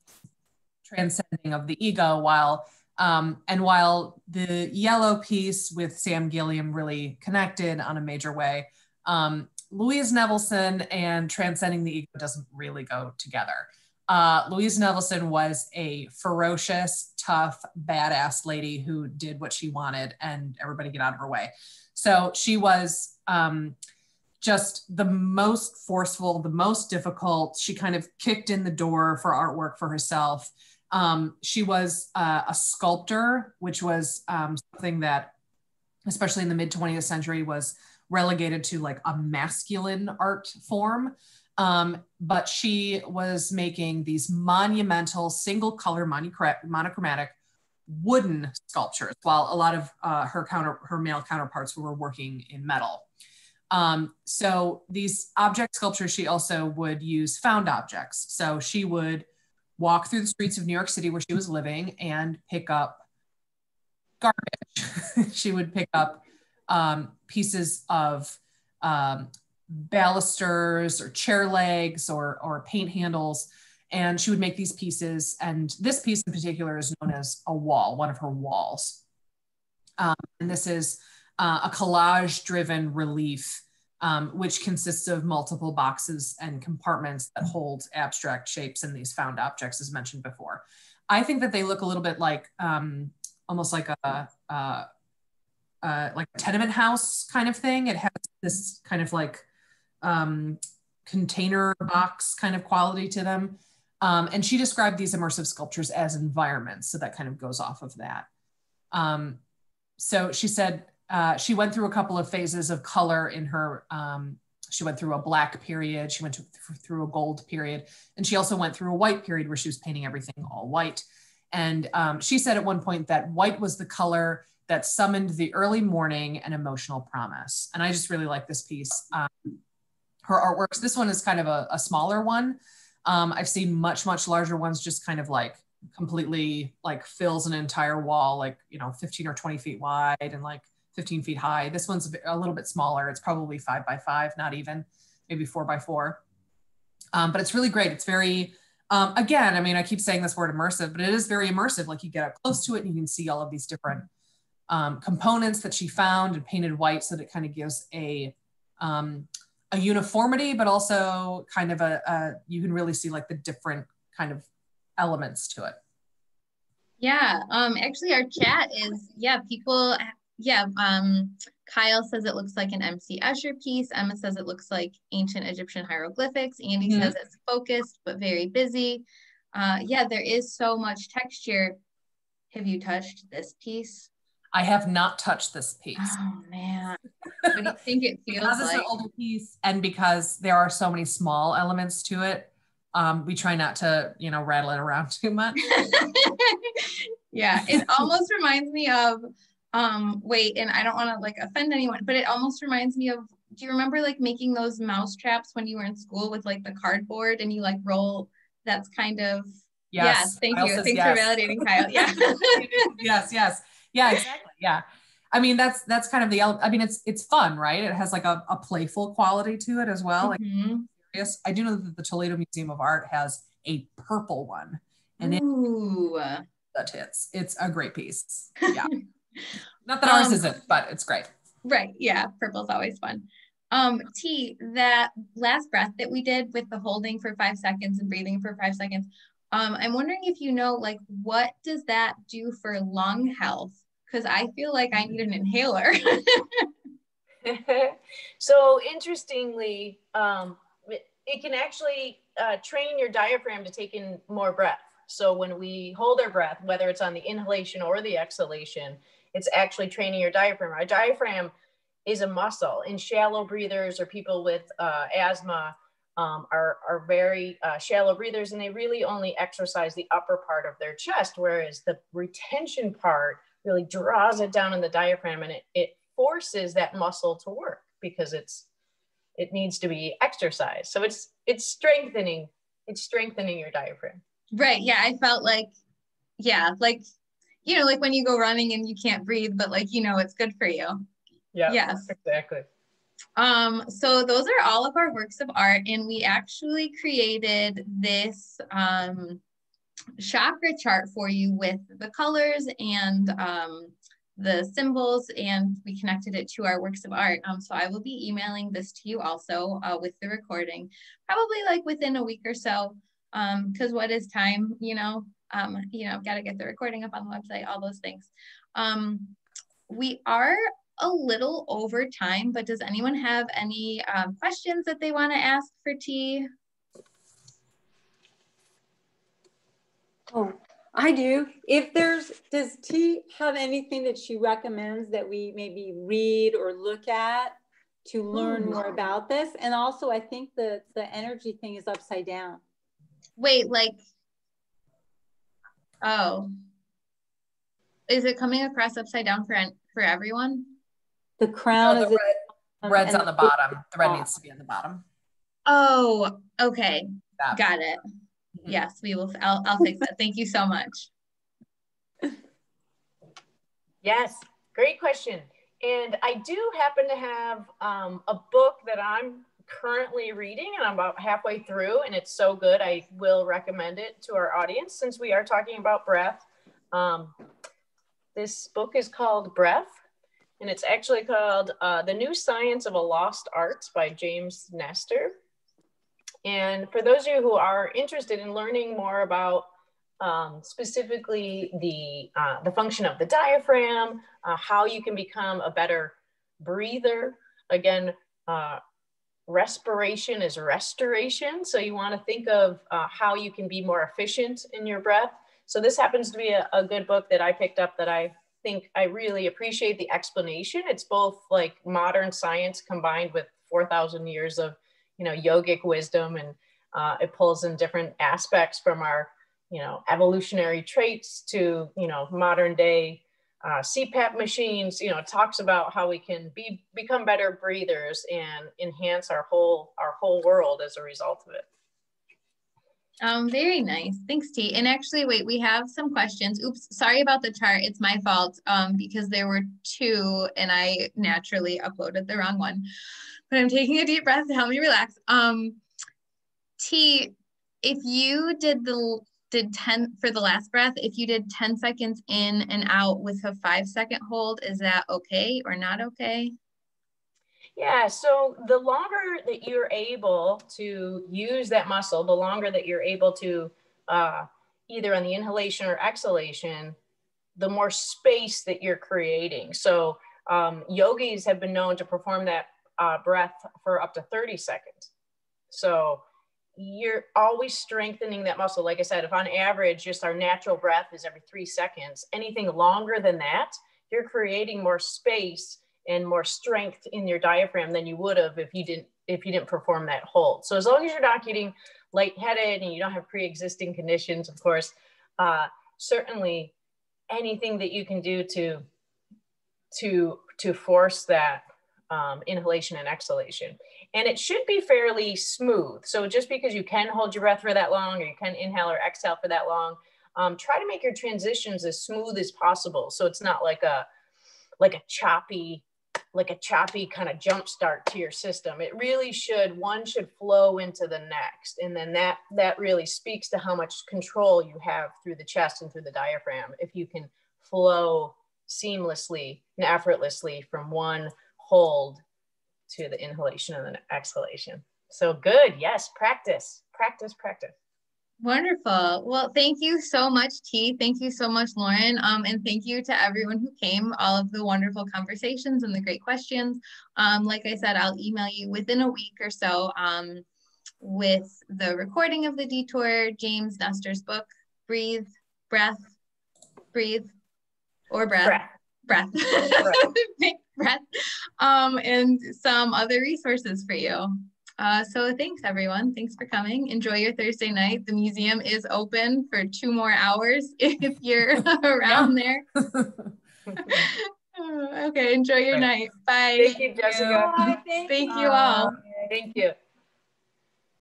transcending of the ego, while um, and while the yellow piece with Sam Gilliam really connected on a major way, um, Louise Nevelson and transcending the ego doesn't really go together. Uh, Louise Nevelson was a ferocious, tough, badass lady who did what she wanted, and everybody get out of her way. So she was. Um, just the most forceful, the most difficult. She kind of kicked in the door for artwork for herself. Um, she was uh, a sculptor, which was um, something that, especially in the mid 20th century, was relegated to like a masculine art form. Um, but she was making these monumental single color monochromatic wooden sculptures, while a lot of uh, her counter her male counterparts were working in metal. Um, so these object sculptures, she also would use found objects. So she would walk through the streets of New York City where she was living and pick up garbage. [LAUGHS] she would pick up um, pieces of um, balusters or chair legs or, or paint handles. And she would make these pieces. And this piece in particular is known as a wall, one of her walls. Um, and this is uh, a collage driven relief, um, which consists of multiple boxes and compartments that hold abstract shapes in these found objects, as mentioned before. I think that they look a little bit like um, almost like a, a, a, like tenement house kind of thing. It has this kind of like um, container box kind of quality to them. Um, and she described these immersive sculptures as environments. So that kind of goes off of that. Um, so she said uh, she went through a couple of phases of color in her. Um, she went through a black period. She went to, through a gold period. And she also went through a white period where she was painting everything all white. And um, she said at one point that white was the color that summoned the early morning and emotional promise. And I just really like this piece. Her artworks, this one is kind of a, a smaller one. Um, I've seen much, much larger ones just kind of like completely like fills an entire wall, like, you know, 15 or 20 feet wide and like 15 feet high. This one's a little bit smaller. It's probably five by five, not even, maybe four by four. Um, but it's really great. It's very, um, again, I mean, I keep saying this word immersive, but it is very immersive. Like you get up close to it and you can see all of these different um, components that she found and painted white so that it kind of gives a, um, a uniformity, but also kind of a, a, you can really see like the different kind of elements to it. Yeah, um, actually our chat is, yeah, people, yeah, um, Kyle says it looks like an MC Escher piece. Emma says it looks like ancient Egyptian hieroglyphics. Andy mm-hmm. says it's focused but very busy. Uh, yeah, there is so much texture. Have you touched this piece? I have not touched this piece. Oh man, [LAUGHS] what do you think it feels because like? it's an older piece, and because there are so many small elements to it, um, we try not to, you know, rattle it around [LAUGHS] too much. [LAUGHS] yeah, it almost reminds me of um wait and i don't want to like offend anyone but it almost reminds me of do you remember like making those mouse traps when you were in school with like the cardboard and you like roll that's kind of yes, yes thank Kyle you thanks yes. for validating kyle yeah yes yes yeah [LAUGHS] exactly yeah i mean that's that's kind of the i mean it's it's fun right it has like a, a playful quality to it as well mm-hmm. like yes i do know that the toledo museum of art has a purple one and Ooh. it that hits it's a great piece yeah [LAUGHS] Not that ours um, isn't, but it's great. Right. Yeah. Purple's always fun. Um, Tee, that last breath that we did with the holding for five seconds and breathing for five seconds. Um, I'm wondering if you know, like, what does that do for lung health? Because I feel like I need an inhaler. [LAUGHS] so interestingly, um, it, it, can actually uh, train your diaphragm to take in more breath. So when we hold our breath, whether it's on the inhalation or the exhalation, it's actually training your diaphragm. Our diaphragm is a muscle, In shallow breathers or people with uh, asthma um, are, are very uh, shallow breathers, and they really only exercise the upper part of their chest, whereas the retention part really draws it down in the diaphragm and it, it forces that muscle to work because it's it needs to be exercised. So it's it's strengthening it's strengthening your diaphragm. Right. Yeah. I felt like, yeah, like you know, like when you go running and you can't breathe, but like, you know, it's good for you. Yeah. Yes. Exactly. Um, so those are all of our works of art, and we actually created this um, chakra chart for you with the colors and um, the symbols, and we connected it to our works of art. Um, so I will be emailing this to you also uh, with the recording, probably like within a week or so, because um, what is time, you know? um, you know, I've got to get the recording up on the website, all those things. Um, we are a little over time, but does anyone have any um, questions that they want to ask for Tee? Oh, I do. If there's, does Tee have anything that she recommends that we maybe read or look at to learn Ooh. more about this? And also, I think the the energy thing is upside down. Wait, like Oh. Is it coming across upside down for for everyone? The crown no, the is red, red's on the bottom. The red needs to be on the bottom. Oh, okay. That. Got it. Mm-hmm. Yes, we will. I'll, I'll fix that. Thank you so much. Yes, great question. And I do happen to have um, a book that I'm currently reading and I'm about halfway through and it's so good. I will recommend it to our audience since we are talking about breath. Um, this book is called Breath and it's actually called uh, The New Science of a Lost Art by James Nestor. And for those of you who are interested in learning more about um, specifically the, uh, the function of the diaphragm, uh, how you can become a better breather, again, uh, respiration is restoration. So you want to think of uh, how you can be more efficient in your breath. So this happens to be a, a good book that I picked up that I think I really appreciate the explanation. It's both like modern science combined with 4,000 years of, you know, yogic wisdom, and uh, it pulls in different aspects from our, you know, evolutionary traits to, you know, modern day uh, CPAP machines. You know, talks about how we can be become better breathers and enhance our whole our whole world as a result of it. Um, very nice. Thanks, Tee. And actually, wait, we have some questions. Oops, sorry about the chart. It's my fault um, because there were two and I naturally uploaded the wrong one. But I'm taking a deep breath to help me relax. Um, Tee, if you did the did 10 for the last breath, if you did 10 seconds in and out with a five second hold, is that okay or not okay? Yeah, so the longer that you're able to use that muscle, the longer that you're able to uh, either on the inhalation or exhalation, the more space that you're creating. So um, yogis have been known to perform that uh, breath for up to 30 seconds. So you're always strengthening that muscle. Like I said, if on average, just our natural breath is every three seconds, anything longer than that, you're creating more space and more strength in your diaphragm than you would have if you didn't if you didn't perform that hold. So as long as you're not getting lightheaded and you don't have pre-existing conditions, of course, uh, certainly anything that you can do to to to force that um, inhalation and exhalation. And it should be fairly smooth. So just because you can hold your breath for that long or you can inhale or exhale for that long, um, try to make your transitions as smooth as possible. So it's not like a like a choppy like a choppy kind of jump start to your system. It really should, one should flow into the next. And then that, that really speaks to how much control you have through the chest and through the diaphragm. If you can flow seamlessly and effortlessly from one hold to the inhalation and the exhalation. So good. Yes. Practice, practice, practice. Wonderful. Well, thank you so much, Tee. Thank you so much, Lauren. Um, and thank you to everyone who came, all of the wonderful conversations and the great questions. Um, like I said, I'll email you within a week or so um, with the recording of the detour, James Nestor's book, Breathe, Breath, Breathe, or Breath. Breath. Breath. breath. [LAUGHS] Um, and some other resources for you. Uh, so thanks everyone. Thanks for coming. Enjoy your Thursday night. The museum is open for two more hours [LAUGHS] if you're [LAUGHS] around there. [LAUGHS] okay, enjoy your night. Bye. Thank you, Jessica. Bye. Thank, Thank you all. Thank you.